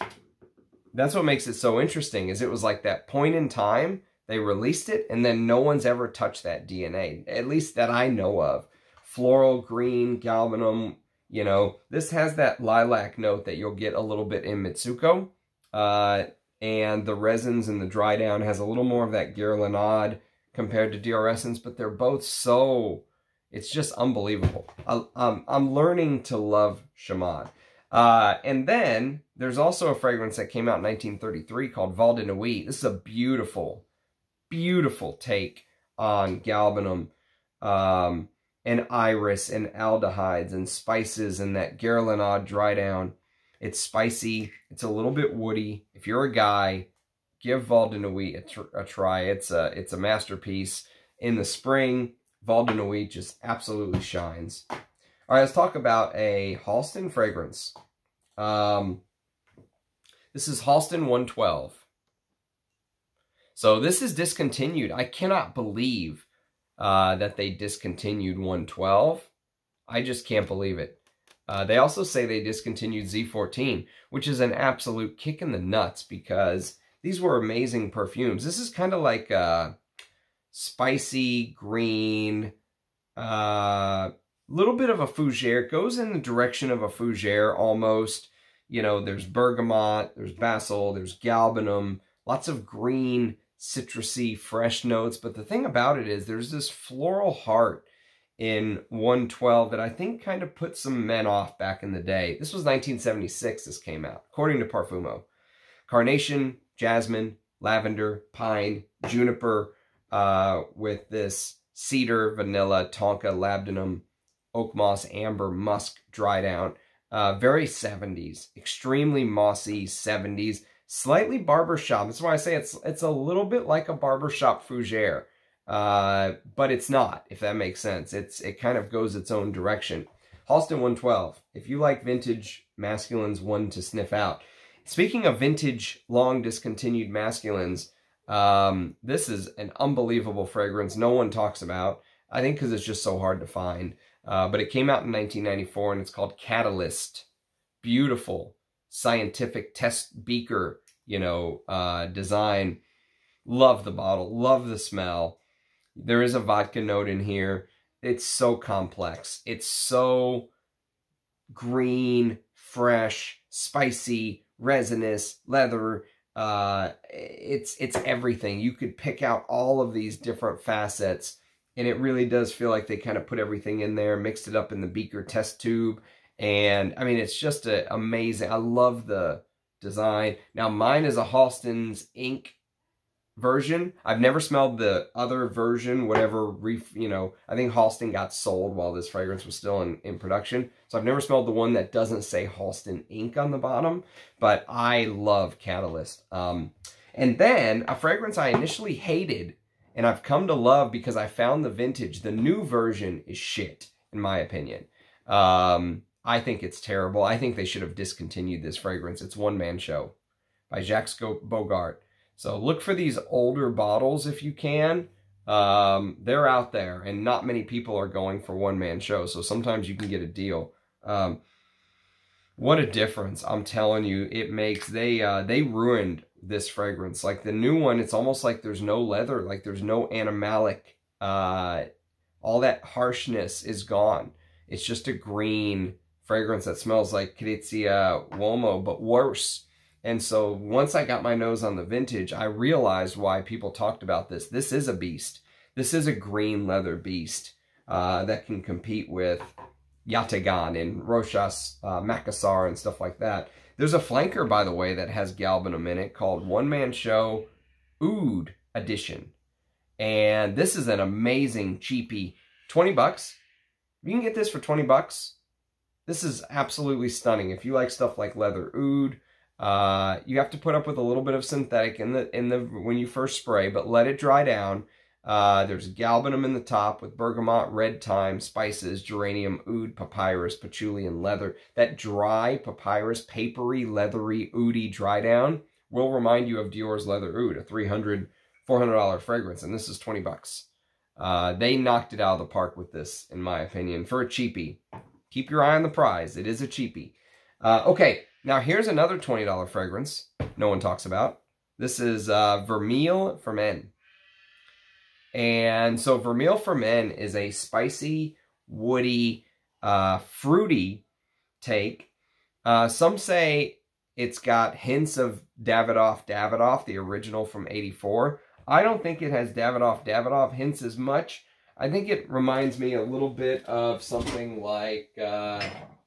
that's what makes it so interesting is it was like that point in time they released it and then no one's ever touched that DNA, at least that I know of. Floral, green, galbanum, you know, this has that lilac note that you'll get a little bit in Mitsuko. Uh, and the resins and the dry down has a little more of that Guerlainade compared to Dioressence, but they're both so, it's just unbelievable. I, I'm, I'm learning to love Chamade. Uh, and then there's also a fragrance that came out in 1933 called Vol de Nuit. This is a beautiful, beautiful take on galbanum um, and iris and aldehydes and spices and that Guerlainade dry down. It's spicy. It's a little bit woody. If you're a guy, give Vol de Nuit a, tr a try. It's a, it's a masterpiece. In the spring, Vol de Nuit just absolutely shines. All right, let's talk about a Halston fragrance. Um, this is Halston 112. So this is discontinued. I cannot believe uh, that they discontinued 112. I just can't believe it. Uh, they also say they discontinued Z14, which is an absolute kick in the nuts because these were amazing perfumes. This is kind of like a uh, spicy green, uh, little bit of a fougere. It goes in the direction of a fougere almost. You know, there's bergamot, there's basil, there's galbanum, lots of green, citrusy, fresh notes. But the thing about it is there's this floral heart in 112 that I think kind of put some men off back in the day. This was 1976 this came out, according to Parfumo. Carnation, jasmine, lavender, pine, juniper, uh, with this cedar, vanilla, tonka, labdanum, oak moss, amber, musk, dry down. Uh, very 70s, extremely mossy 70s, slightly barbershop. That's why I say it's it's a little bit like a barbershop fougere, uh, but it's not, if that makes sense. It's It kind of goes its own direction. Halston 112, if you like vintage masculines, one to sniff out. Speaking of vintage, long discontinued masculines, um, this is an unbelievable fragrance no one talks about. I think because it's just so hard to find. Uh, but it came out in 1994 and it's called Catalyst. Beautiful scientific test beaker, you know, uh, design. Love the bottle. Love the smell. There is a vodka note in here. It's so complex. It's so green, fresh, spicy, resinous, leather. Uh, it's it's everything. You could pick out all of these different facets and it really does feel like they kind of put everything in there, mixed it up in the beaker test tube. And I mean, it's just a, amazing. I love the design. Now, mine is a Halston's Inc version. I've never smelled the other version, whatever, ref, you know, I think Halston got sold while this fragrance was still in, in production. So I've never smelled the one that doesn't say Halston Inc on the bottom, but I love Catalyst. Um, and then a fragrance I initially hated and I've come to love because I found the vintage. The new version is shit, in my opinion. Um, I think it's terrible. I think they should have discontinued this fragrance. It's One Man Show by Jacques Bogart. So look for these older bottles if you can. Um, they're out there, and not many people are going for One Man Show, so sometimes you can get a deal. Um, what a difference, I'm telling you, it makes. They, uh, they ruined this fragrance. Like the new one, it's almost like there's no leather, like there's no animalic. Uh, all that harshness is gone. It's just a green fragrance that smells like Krizia Uomo, but worse. And so once I got my nose on the vintage, I realized why people talked about this. This is a beast. This is a green leather beast uh, that can compete with Yatagan and Rochas uh, Makassar and stuff like that. There's a flanker, by the way, that has galbanum in it called One Man Show Oud Edition. And this is an amazing cheapie. 20 bucks. You can get this for 20 bucks. This is absolutely stunning. If you like stuff like leather oud, uh, you have to put up with a little bit of synthetic in the in the when you first spray, but let it dry down. Uh, there's galbanum in the top with bergamot, red thyme, spices, geranium, oud, papyrus, patchouli, and leather. That dry papyrus, papery, leathery, oudy dry down will remind you of Dior's leather oud, a 300 $400 fragrance, and this is 20 bucks. Uh, they knocked it out of the park with this, in my opinion, for a cheapie. Keep your eye on the prize. It is a cheapie. Uh, okay, now here's another $20 fragrance no one talks about. This is uh, Vermeil for Men. And so Vermeil for Men is a spicy, woody, uh, fruity take. Uh, some say it's got hints of Davidoff Davidoff, the original from 84. I don't think it has Davidoff Davidoff hints as much. I think it reminds me a little bit of something like, uh,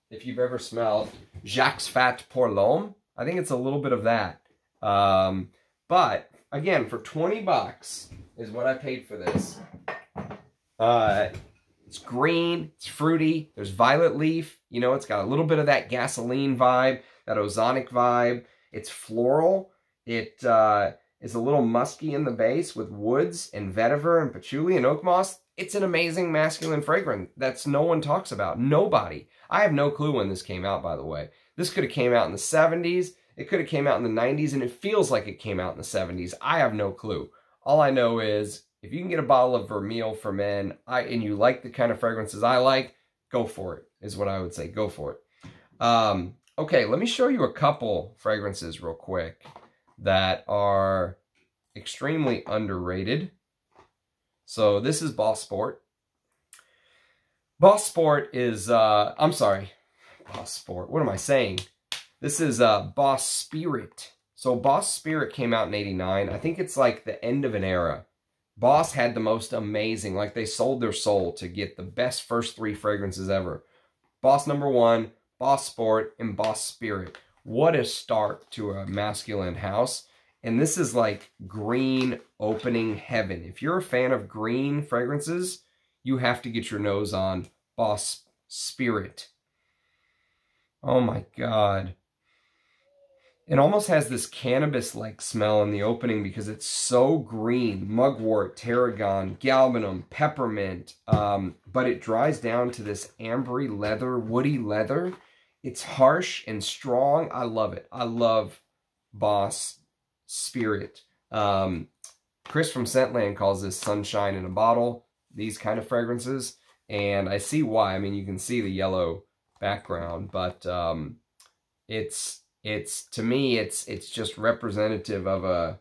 if you've ever smelled Jacques Fath pour l'Homme. I think it's a little bit of that. Um, but, again, for 20 bucks is what I paid for this. Uh, it's green, it's fruity, there's violet leaf. You know, it's got a little bit of that gasoline vibe, that ozonic vibe. It's floral. It, uh, is a little musky in the base with woods and vetiver and patchouli and oak moss. It's an amazing masculine fragrance that's no one talks about. Nobody. I have no clue when this came out, by the way. This could have came out in the 70s. It could have came out in the 90s, and it feels like it came out in the 70s. I have no clue. All I know is if you can get a bottle of Vermeil for men I, and you like the kind of fragrances I like, go for it, is what I would say. Go for it. Um, okay, let me show you a couple fragrances real quick that are extremely underrated. So this is Boss Sport. Boss Sport is, uh, I'm sorry, Boss Sport, what am I saying? This is uh, Boss Spirit. So Boss Spirit came out in 89. I think it's like the end of an era. Boss had the most amazing, like they sold their soul to get the best first three fragrances ever. Boss number one, Boss Sport, and Boss Spirit. What a start to a masculine house. And this is like green opening heaven. If you're a fan of green fragrances, you have to get your nose on Boss Spirit. Oh my God. It almost has this cannabis-like smell in the opening because it's so green. Mugwort, tarragon, galbanum, peppermint. Um, but it dries down to this ambery leather, woody leather. It's harsh and strong. I love it. I love Boss Spirit. Um, Chris from Scentland calls this sunshine in a bottle, these kind of fragrances. And I see why. I mean, you can see the yellow background, but um, it's, it's to me, it's, it's just representative of a,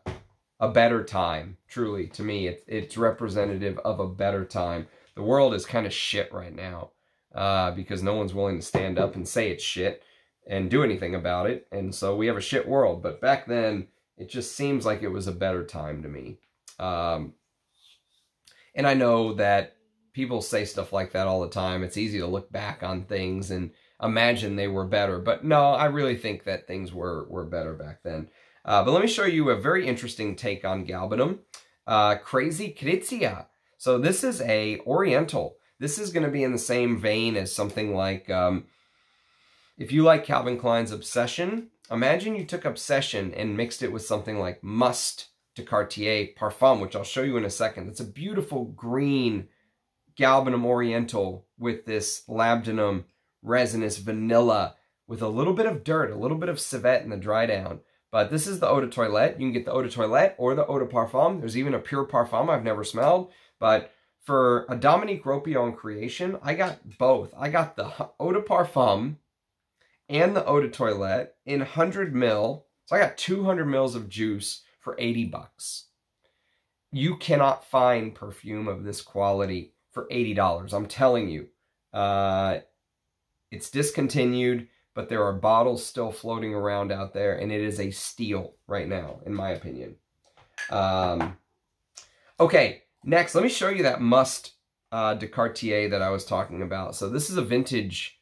a better time. Truly, to me, it's it's representative of a better time. The world is kind of shit right now uh, because no one's willing to stand up and say it's shit and do anything about it. And so we have a shit world. But back then, it just seems like it was a better time to me. Um, and I know that people say stuff like that all the time. It's easy to look back on things and imagine they were better. But no, I really think that things were, were better back then. Uh, but let me show you a very interesting take on galbanum. Uh, Krazy Krizia. So this is a Oriental this is going to be in the same vein as something like, um, if you like Calvin Klein's Obsession, imagine you took Obsession and mixed it with something like Must Cartier Parfum, which I'll show you in a second. It's a beautiful green Galbanum Oriental with this labdanum resinous vanilla with a little bit of dirt, a little bit of civet in the dry down. But this is the Eau de Toilette. You can get the Eau de Toilette or the Eau de Parfum. There's even a pure parfum I've never smelled. But for a Dominique Ropion creation, I got both. I got the Eau de Parfum and the Eau de Toilette in 100 mil. So I got 200 mils of juice for 80 bucks. You cannot find perfume of this quality for $80. I'm telling you. Uh, it's discontinued, but there are bottles still floating around out there, and it is a steal right now, in my opinion. Um, okay, Next, let me show you that Must uh, de Cartier that I was talking about. So this is a vintage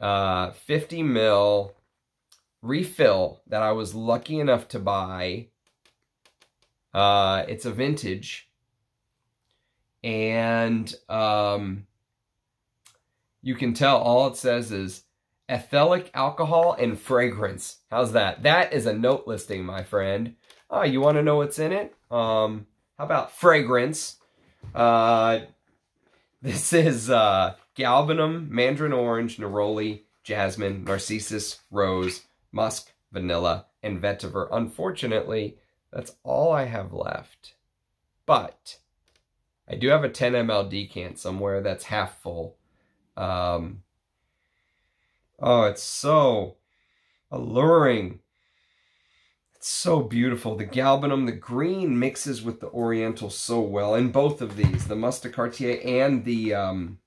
uh, 50 mil refill that I was lucky enough to buy. Uh, it's a vintage. And um, you can tell all it says is ethylene alcohol and fragrance. How's that? That is a note listing, my friend. Oh, you want to know what's in it? Um, how about fragrance? Uh, this is uh, galbanum, mandarin orange, neroli, jasmine, narcissus, rose, musk, vanilla, and vetiver. Unfortunately, that's all I have left. But I do have a 10 ml decant somewhere that's half full. Um, oh, it's so alluring. It's so beautiful. The galbanum, the green mixes with the oriental so well in both of these, the Musty Cartier and the um,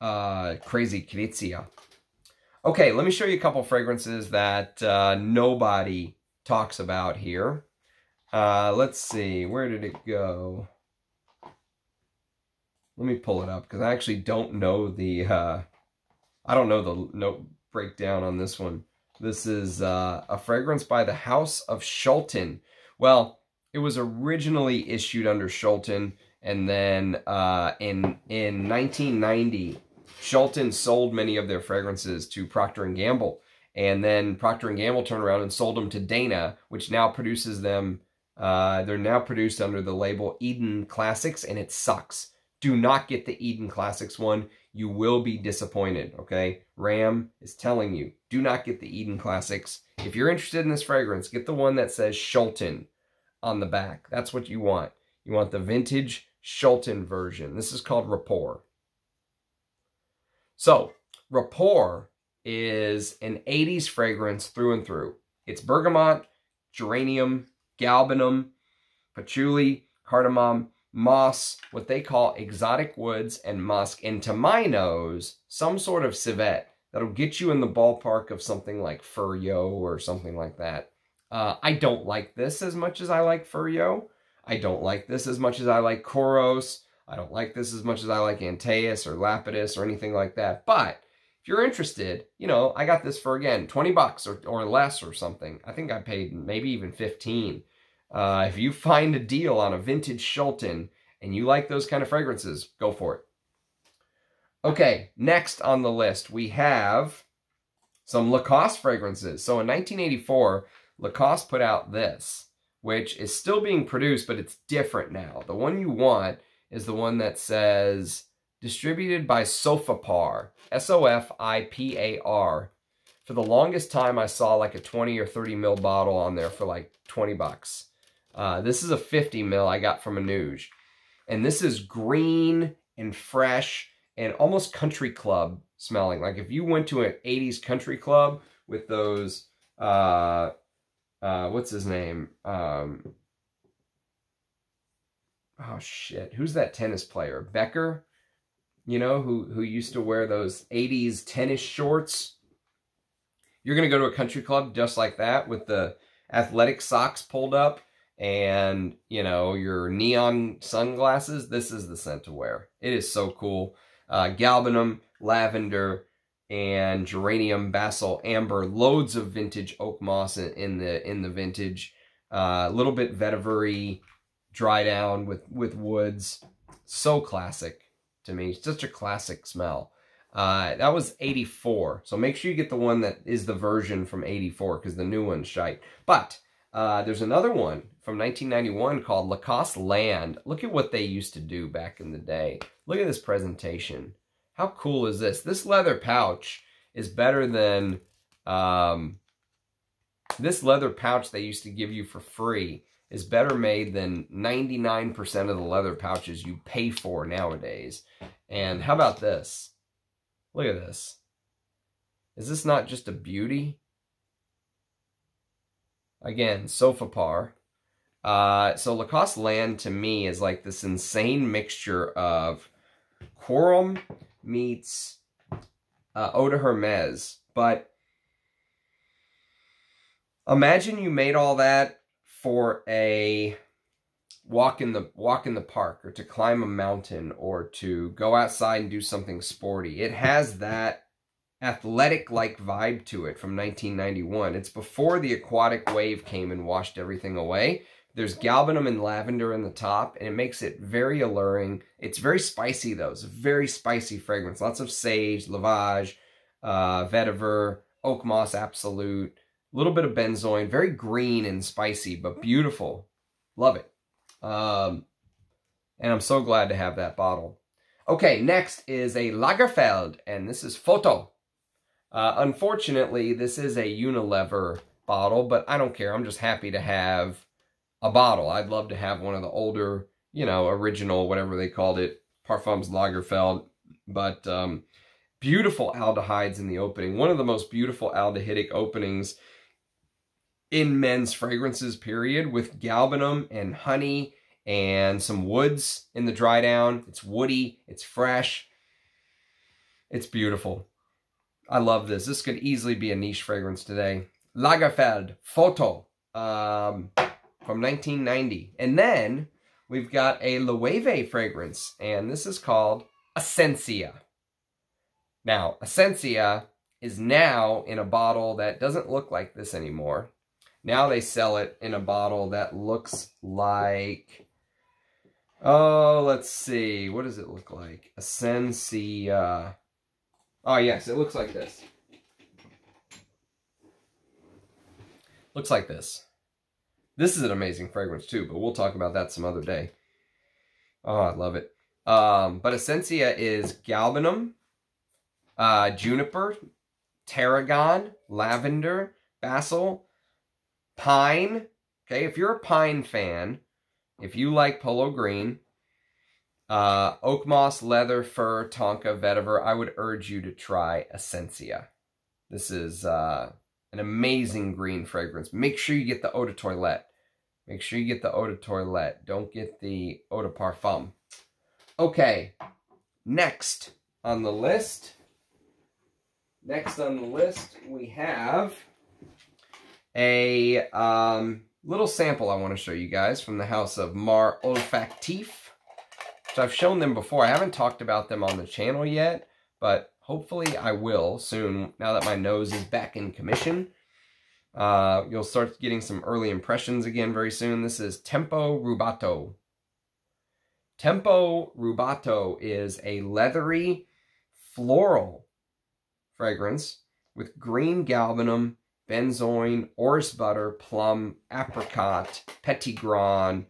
uh, Krazy Krizia. Okay, let me show you a couple fragrances that uh, nobody talks about here. Uh, let's see, where did it go? Let me pull it up because I actually don't know the, uh, I don't know the note breakdown on this one. This is uh, a fragrance by the House of Shulton. Well, it was originally issued under Shulton, and then uh, in in 1990, Shulton sold many of their fragrances to Procter & Gamble. And then Procter & Gamble turned around and sold them to Dana, which now produces them. Uh, they're now produced under the label Eden Classics, and it sucks. Do not get the Eden Classics one. You will be disappointed, okay? Ram is telling you, do not get the Eden Classics. If you're interested in this fragrance, get the one that says Shulton on the back. That's what you want. You want the vintage Shulton version. This is called Rapport. So, Rapport is an 80s fragrance through and through. It's bergamot, geranium, galbanum, patchouli, cardamom, moss, what they call exotic woods, and musk, and to my nose, some sort of civet that'll get you in the ballpark of something like Furyo or something like that. Uh, I don't like this as much as I like Furyo. I don't like this as much as I like Kouros. I don't like this as much as I like Antaeus or Lapidus or anything like that. But if you're interested, you know, I got this for, again, 20 bucks or, or less or something. I think I paid maybe even 15. Uh, if you find a deal on a vintage Shulton and you like those kind of fragrances, go for it. Okay, next on the list, we have some Lacoste fragrances. So in 1984, Lacoste put out this, which is still being produced, but it's different now. The one you want is the one that says distributed by Sofipar, S-O-F-I-P-A-R. For the longest time, I saw like a 20 or 30 mil bottle on there for like 20 bucks. Uh, this is a 50 mil I got from Anuj. And this is green and fresh and almost country club smelling. Like if you went to an 80s country club with those, uh, uh, what's his name? Um, oh shit, who's that tennis player? Becker? You know, who, who used to wear those 80s tennis shorts? You're going to go to a country club just like that with the athletic socks pulled up and, you know, your neon sunglasses. This is the scent to wear. It is so cool. Uh, galbanum, lavender, and geranium, basil, amber. Loads of vintage oak moss in, in the in the vintage. A uh, little bit vetiver dry down with, with woods. So classic to me. Such a classic smell. Uh, that was 84. So make sure you get the one that is the version from 84 because the new one's shite. But uh, there's another one from 1991 called Lacoste Land. Look at what they used to do back in the day. Look at this presentation. How cool is this? This leather pouch is better than um, this leather pouch they used to give you for free is better made than 99% of the leather pouches you pay for nowadays. And how about this? Look at this. Is this not just a beauty? Again, Sofipar. Uh, so Lacoste Land to me is like this insane mixture of Quorum meets uh, Eau de Hermes. But imagine you made all that for a walk in the walk in the park or to climb a mountain or to go outside and do something sporty. It has that athletic like vibe to it from 1991. It's before the aquatic wave came and washed everything away. There's galbanum and lavender in the top, and it makes it very alluring. It's very spicy, though. It's a very spicy fragrance. Lots of sage, lovage, uh, vetiver, oak moss absolute, a little bit of benzoin. Very green and spicy, but beautiful. Love it. Um, and I'm so glad to have that bottle. Okay, next is a Lagerfeld, and this is Photo. Uh, unfortunately, this is a Unilever bottle, but I don't care. I'm just happy to have a bottle. I'd love to have one of the older, you know, original, whatever they called it, Parfums Lagerfeld. But um, beautiful aldehydes in the opening. One of the most beautiful aldehydic openings in men's fragrances, period, with galbanum and honey and some woods in the dry down. It's woody, it's fresh, it's beautiful. I love this. This could easily be a niche fragrance today. Lagerfeld Photo um, from 1990. And then we've got a Loewe fragrance, and this is called Esencia. Now, Esencia is now in a bottle that doesn't look like this anymore. Now they sell it in a bottle that looks like... Oh, let's see. What does it look like? Esencia. Oh, yes, it looks like this. Looks like this. This is an amazing fragrance too, but we'll talk about that some other day. Oh, I love it. Um, but Esencia is galbanum, uh, juniper, tarragon, lavender, basil, pine. Okay, if you're a pine fan, if you like polo green, uh, oak moss, leather, fir, tonka, vetiver. I would urge you to try Esencia. This is uh, an amazing green fragrance. Make sure you get the eau de toilette. Make sure you get the eau de toilette. Don't get the eau de parfum. Okay, next on the list. Next on the list, we have a um, little sample I want to show you guys from the house of Maher Olfactive. So I've shown them before. I haven't talked about them on the channel yet, but hopefully I will soon now that my nose is back in commission. Uh, you'll start getting some early impressions again very soon. This is Tempo Rubato. Tempo Rubato is a leathery floral fragrance with green galbanum, benzoin, orris butter, plum, apricot, petitgrain,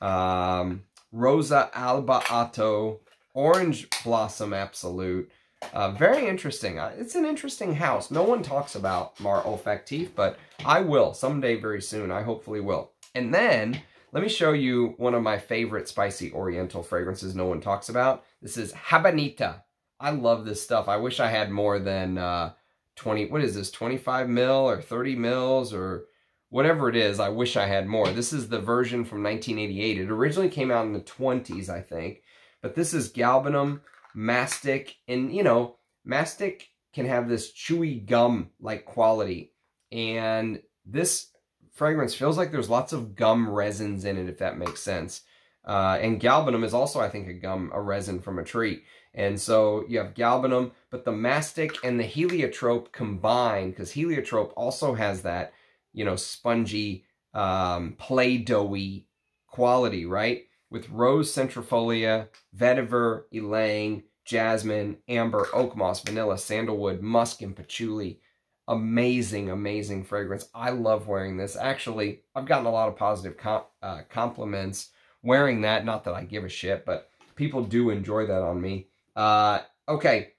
um, Rosa Alba Otto, Orange Blossom Absolute. Uh, very interesting. Uh, it's an interesting house. No one talks about Maher Olfactive, but I will someday very soon. I hopefully will. And then, let me show you one of my favorite spicy oriental fragrances no one talks about. This is Habanita. I love this stuff. I wish I had more than uh, 20, what is this, 25 mil or 30 mils or whatever it is, I wish I had more. This is the version from 1988. It originally came out in the 20s, I think. But this is galbanum, mastic, and, you know, mastic can have this chewy gum-like quality. And this fragrance feels like there's lots of gum resins in it, if that makes sense. Uh, and galbanum is also, I think, a gum, a resin from a tree. And so you have galbanum, but the mastic and the heliotrope combined, because heliotrope also has that you know, spongy, um, play-doughy quality, right? With rose centifolia, vetiver, ylang, jasmine, amber, oak moss, vanilla, sandalwood, musk, and patchouli. Amazing, amazing fragrance. I love wearing this. Actually, I've gotten a lot of positive uh, compliments wearing that. Not that I give a shit, but people do enjoy that on me. Uh, okay,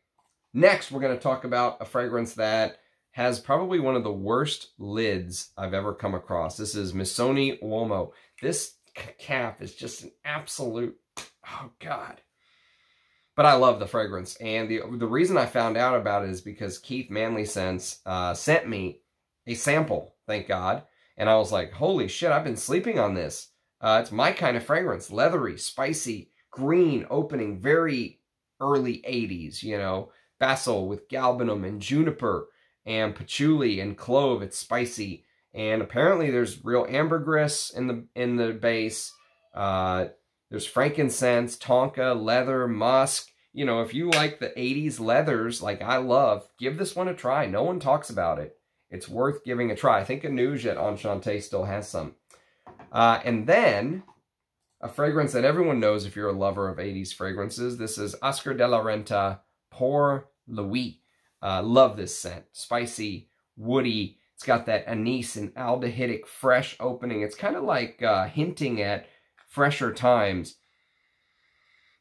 next we're going to talk about a fragrance that has probably one of the worst lids I've ever come across. This is Missoni Uomo. This cap is just an absolute, oh God. But I love the fragrance. And the, the reason I found out about it is because Keith Manley Sense uh, sent me a sample, thank God. And I was like, holy shit, I've been sleeping on this. Uh, it's my kind of fragrance. Leathery, spicy, green, opening, very early 80s, you know. Basil with galbanum and juniper and patchouli and clove. It's spicy. And apparently there's real ambergris in the in the base. Uh, there's frankincense, tonka, leather, musk. You know, if you like the 80s leathers like I love, give this one a try. No one talks about it. It's worth giving a try. I think Anuj at Enchante still has some. Uh, and then a fragrance that everyone knows if you're a lover of 80s fragrances. This is Oscar de la Renta Pour Lui. Uh, love this scent. Spicy, woody. It's got that anise and aldehydic fresh opening. It's kind of like uh, hinting at fresher times.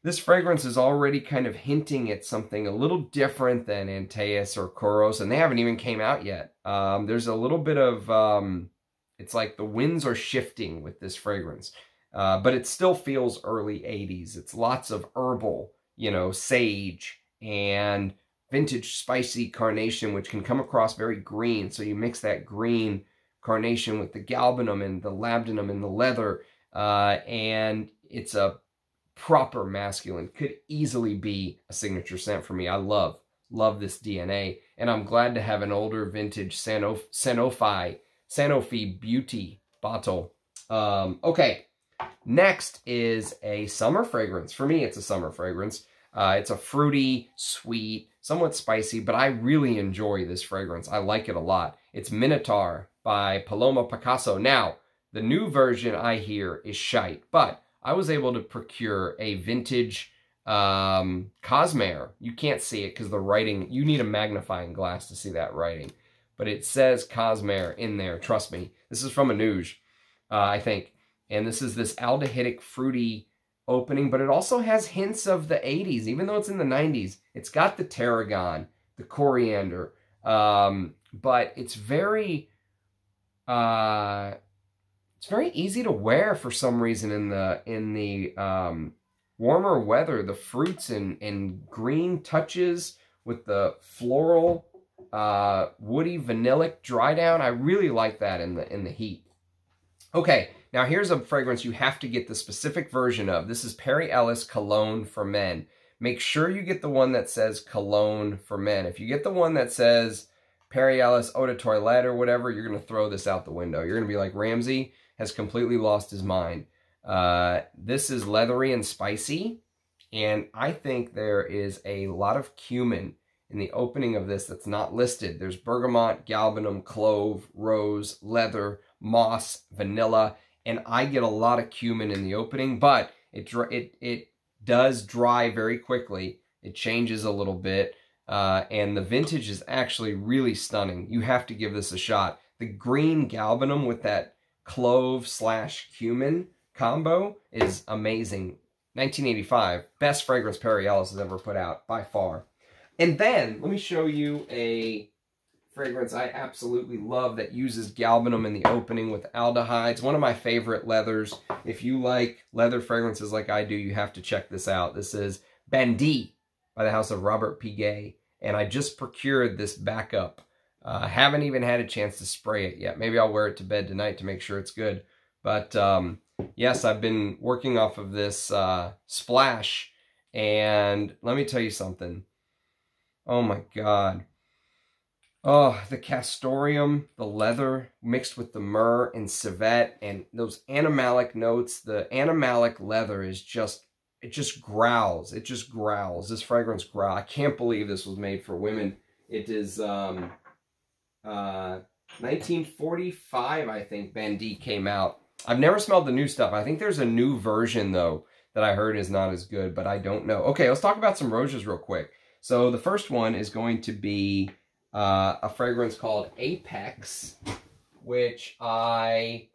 This fragrance is already kind of hinting at something a little different than Antaeus or Kouros, and they haven't even came out yet. Um, there's a little bit of, um, it's like the winds are shifting with this fragrance. Uh, but it still feels early 80s. It's lots of herbal, you know, sage and vintage spicy carnation, which can come across very green. So you mix that green carnation with the galbanum and the labdanum and the leather, uh, and it's a proper masculine. Could easily be a signature scent for me. I love, love this DNA. And I'm glad to have an older vintage Sanofi, Sanofi, Beauty bottle. Um, okay, Next is a summer fragrance. For me, it's a summer fragrance. Uh, it's a fruity, sweet, somewhat spicy, but I really enjoy this fragrance. I like it a lot. It's Minotaure by Paloma Picasso. Now, the new version I hear is shite, but I was able to procure a vintage um, Cosmair. You can't see it because the writing, you need a magnifying glass to see that writing. But it says Cosmair in there, trust me. This is from Anuj, uh, I think. And this is this aldehydic fruity opening, but it also has hints of the 80s, even though it's in the 90s. It's got the tarragon, the coriander, um, but it's very, uh, it's very easy to wear for some reason in the in the um, warmer weather. The fruits and and green touches with the floral, uh, woody, vanillic dry down. I really like that in the in the heat. Okay, now here's a fragrance you have to get the specific version of. This is Perry Ellis Cologne for Men. Make sure you get the one that says Cologne for Men. If you get the one that says Perry Ellis Eau de Toilette or whatever, you're going to throw this out the window. You're going to be like, Ramsey has completely lost his mind. Uh, this is leathery and spicy, and I think there is a lot of cumin in the opening of this that's not listed. There's bergamot, galbanum, clove, rose, leather, moss, vanilla, and I get a lot of cumin in the opening, but it it it does dry very quickly. It changes a little bit, uh, and the vintage is actually really stunning. You have to give this a shot. The green galbanum with that clove slash cumin combo is amazing. 1985, best fragrance Perry Ellis has ever put out, by far. And then, let me show you a fragrance I absolutely love that uses galbanum in the opening with aldehydes. One of my favorite leathers. If you like leather fragrances like I do, you have to check this out. This is Bandit by the house of Robert Piguet. And I just procured this backup. I uh, haven't even had a chance to spray it yet. Maybe I'll wear it to bed tonight to make sure it's good. But um, yes, I've been working off of this uh, splash. And let me tell you something. Oh my God Oh, the castoreum, the leather mixed with the myrrh and civet and those animalic notes. The animalic leather is just, it just growls. It just growls. This fragrance growl. I can't believe this was made for women. It is um, uh, 1945, I think, Bandit came out. I've never smelled the new stuff. I think there's a new version, though, that I heard is not as good, but I don't know. Okay, let's talk about some roses real quick. So the first one is going to be uh, a fragrance called Apex, which I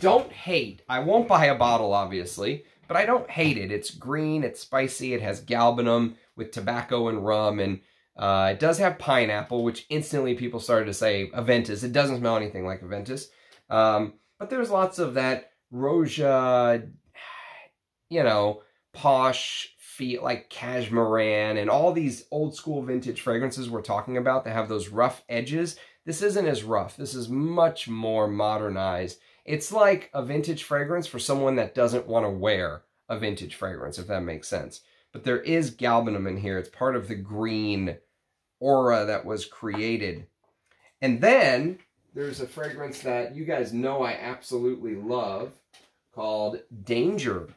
don't hate. I won't buy a bottle, obviously, but I don't hate it. It's green, it's spicy, it has galbanum with tobacco and rum, and uh, it does have pineapple, which instantly people started to say Aventus. It doesn't smell anything like Aventus. Um, but there's lots of that Roja, you know, posh feel like cashmeran and all these old school vintage fragrances we're talking about that have those rough edges. This isn't as rough. This is much more modernized. It's like a vintage fragrance for someone that doesn't want to wear a vintage fragrance, if that makes sense. But there is galbanum in here. It's part of the green aura that was created. And then there's a fragrance that you guys know I absolutely love called Danger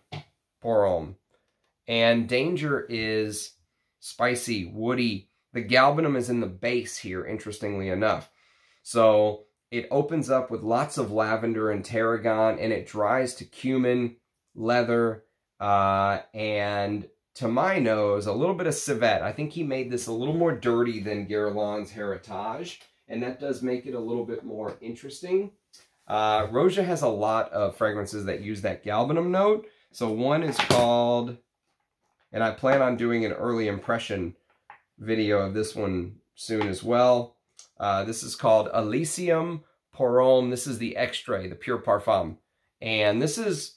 Homme. And Danger is spicy, woody. The galbanum is in the base here, interestingly enough. So it opens up with lots of lavender and tarragon, and it dries to cumin, leather, uh, and to my nose, a little bit of civet. I think he made this a little more dirty than Guerlain's Heritage, and that does make it a little bit more interesting. Uh, Roja has a lot of fragrances that use that galbanum note. So one is called, and I plan on doing an early impression video of this one soon as well. Uh, this is called Elysium Homme. This is the extrait, the pure parfum. And this is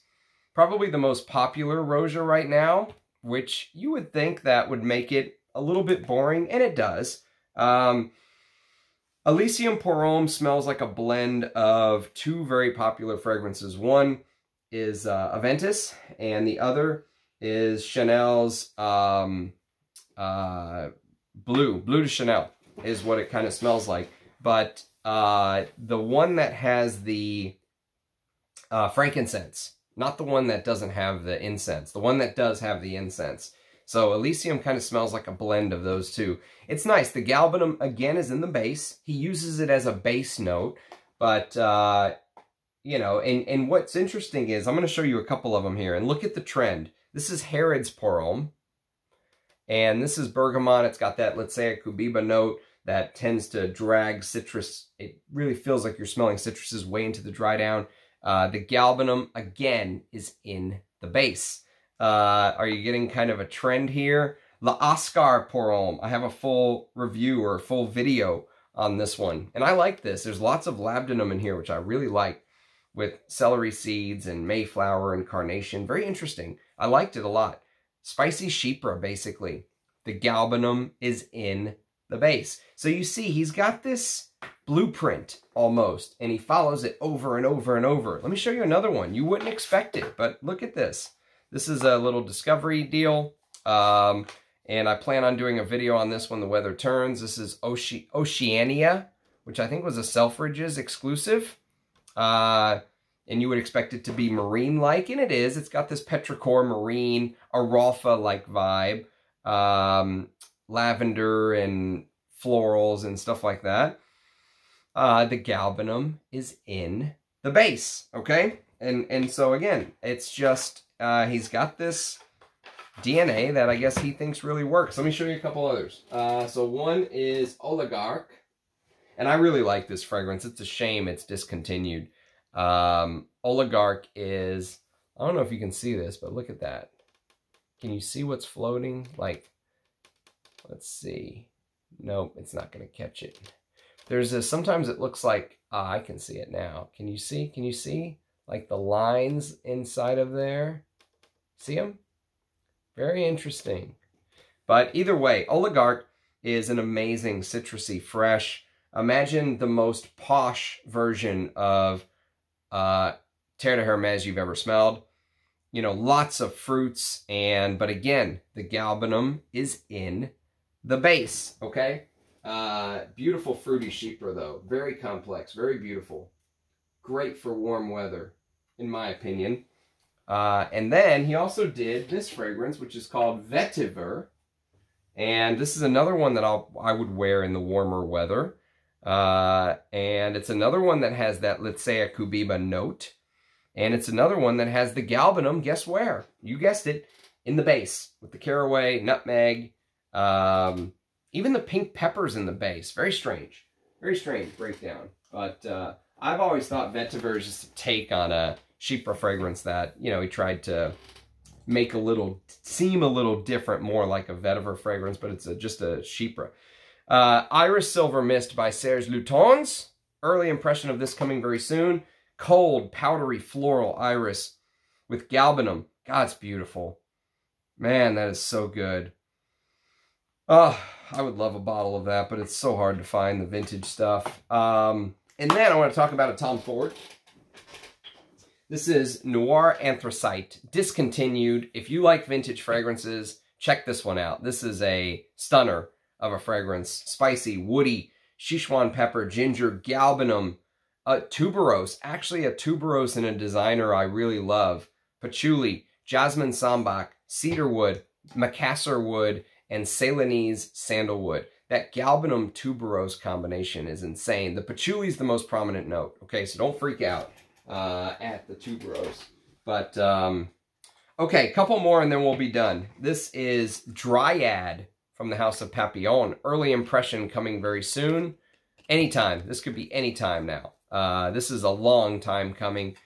probably the most popular Roja right now, which you would think that would make it a little bit boring, and it does. Um, Elysium Homme smells like a blend of two very popular fragrances. One is uh, Aventus, and the other is Chanel's um, uh, Bleu. Bleu de Chanel is what it kind of smells like. But uh, the one that has the uh, frankincense, not the one that doesn't have the incense, the one that does have the incense. So Elysium kind of smells like a blend of those two. It's nice. The galbanum, again, is in the base. He uses it as a base note, but, uh, you know, and, and what's interesting is, I'm going to show you a couple of them here, and look at the trend. This is Harrods Homme, and this is Bergamot. It's got that, let's say, a cubeba note that tends to drag citrus. It really feels like you're smelling citruses way into the dry down. Uh, the galbanum, again, is in the base. Uh, are you getting kind of a trend here? La Oscar Pour Homme. I have a full review or a full video on this one. And I like this. There's lots of labdanum in here, which I really like, with celery seeds and mayflower and carnation. Very interesting. I liked it a lot. Spicy Chypre, basically. The galbanum is in the base. So you see, he's got this blueprint almost, and he follows it over and over and over. Let me show you another one. You wouldn't expect it, but look at this. This is a little discovery deal, um, and I plan on doing a video on this when the weather turns. This is Oce Oceania, which I think was a Selfridges exclusive. Uh, and you would expect it to be marine-like, and it is. It's got this petrichor marine, Erolfa-like vibe, um, lavender and florals and stuff like that. Uh, the galbanum is in the base, okay? And and so again, it's just, uh, he's got this DNA that I guess he thinks really works. Let me show you a couple others. Uh, so one is Oligarch, and I really like this fragrance. It's a shame it's discontinued. Um, Oligarch is, I don't know if you can see this, but look at that. Can you see what's floating? Like, let's see. Nope, it's not going to catch it. There's a, sometimes it looks like, ah, I can see it now. Can you see? Can you see? Like the lines inside of there? See them? Very interesting. But either way, Oligarch is an amazing citrusy fresh. Imagine the most posh version of uh, Terre de Hermes you've ever smelled. You know, lots of fruits, and but again, the galbanum is in the base, okay? Uh, beautiful fruity chypre, though. Very complex, very beautiful. Great for warm weather, in my opinion. Uh, and then he also did this fragrance, which is called Vetiver. And this is another one that I'll, I would wear in the warmer weather. Uh, and it's another one that has that, let's say, a cubeba note. And it's another one that has the galbanum, guess where? You guessed it, in the base with the caraway, nutmeg, um, even the pink peppers in the base. Very strange. Very strange breakdown. But uh, I've always thought Vetiver is just a take on a Chypre fragrance that, you know, he tried to make a little, seem a little different, more like a vetiver fragrance, but it's a, just a Chypre. Uh, Iris Silver Mist by Serge Lutens. Early impression of this coming very soon. Cold, powdery, floral iris with galbanum. God, it's beautiful. Man, that is so good. Oh, I would love a bottle of that, but it's so hard to find the vintage stuff. Um, and then I want to talk about a Tom Ford. This is Noir Anthracite, discontinued. If you like vintage fragrances, check this one out. This is a stunner of a fragrance. Spicy, woody, Szechuan pepper, ginger, galbanum, a tuberose, actually a tuberose and a designer I really love. Patchouli, jasmine sambac, cedarwood, macassar wood, and Ceylonese sandalwood. That galbanum tuberose combination is insane. The patchouli is the most prominent note. Okay, so don't freak out uh, at the tuberose. But, um, okay, couple more and then we'll be done. This is Dryad from the House of Papillon. Early impression coming very soon. Anytime. This could be anytime now. Uh, this is a long time coming.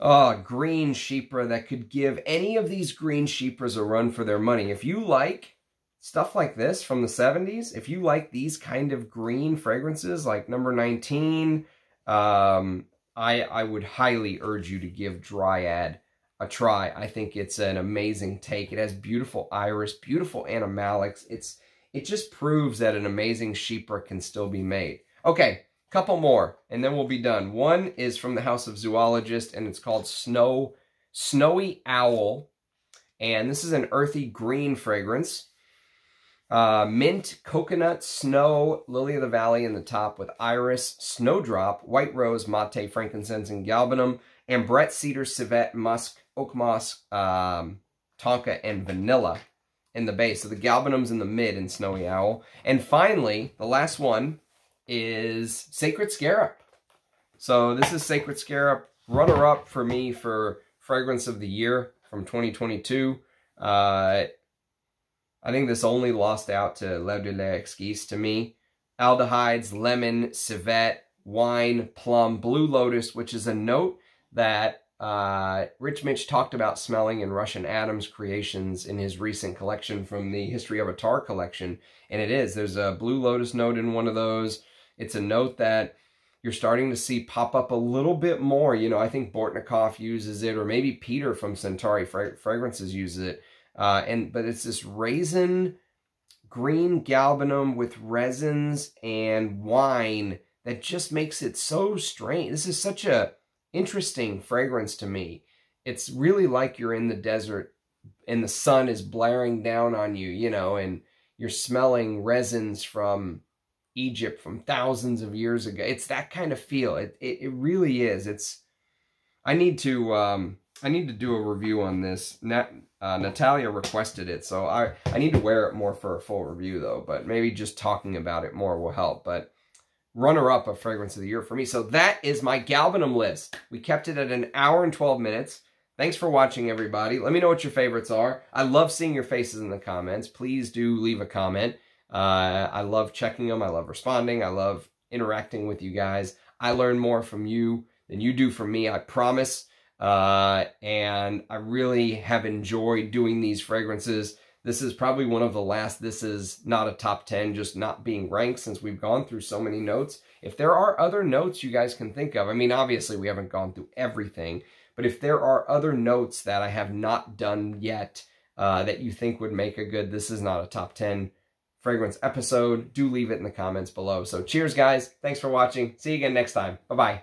Oh, green Chypre that could give any of these green Chypres a run for their money. If you like stuff like this from the 70s, if you like these kind of green fragrances like number 19, um, I, I would highly urge you to give Dryad a try. I think it's an amazing take. It has beautiful iris, beautiful animalics. It's It just proves that an amazing Chypre can still be made. Okay, couple more, and then we'll be done. One is from the House of Zoologist, and it's called Snow Snowy Owl. And this is an earthy green fragrance. Uh, mint, coconut, snow, lily of the valley in the top with iris, snowdrop, white rose, mate, frankincense, and galbanum, ambrette, cedar, civet, musk, oak moss, um, tonka, and vanilla in the base. So the galbanum's in the mid in Snowy Owl. And finally, the last one is Sacred Scarab. So this is Sacred Scarab, runner-up for me for Fragrance of the Year from 2022. Uh, I think this only lost out to L'Eau de l'Exquise to me. Aldehydes, lemon, civet, wine, plum, blue lotus, which is a note that uh, Rich Mitch talked about smelling in Russian Adams creations in his recent collection from the History of a Tar collection. And it is. There's a blue lotus note in one of those. It's a note that you're starting to see pop up a little bit more. You know, I think Bortnikov uses it, or maybe Peter from Centauri Fragrances uses it. Uh, and But it's this raisin green galbanum with resins and wine that just makes it so strange. This is such a interesting fragrance to me. It's really like you're in the desert and the sun is blaring down on you, you know, and you're smelling resins from Egypt from thousands of years ago. It's that kind of feel. It, it, it really is. It's, I need to, um, I need to do a review on this. Nat, uh, Natalia requested it, so I, I need to wear it more for a full review, though. But maybe just talking about it more will help. But runner-up of Fragrance of the Year for me. So that is my Galbanum list. We kept it at an hour and 12 minutes. Thanks for watching, everybody. Let me know what your favorites are. I love seeing your faces in the comments. Please do leave a comment. Uh, I love checking them. I love responding. I love interacting with you guys. I learn more from you than you do from me, I promise. Uh, and I really have enjoyed doing these fragrances. This is probably one of the last, this is not a top 10, just not being ranked since we've gone through so many notes. If there are other notes you guys can think of, I mean, obviously we haven't gone through everything, but if there are other notes that I have not done yet uh, that you think would make a good, this is not a top 10 fragrance episode, do leave it in the comments below. So cheers, guys. Thanks for watching. See you again next time. Bye-bye.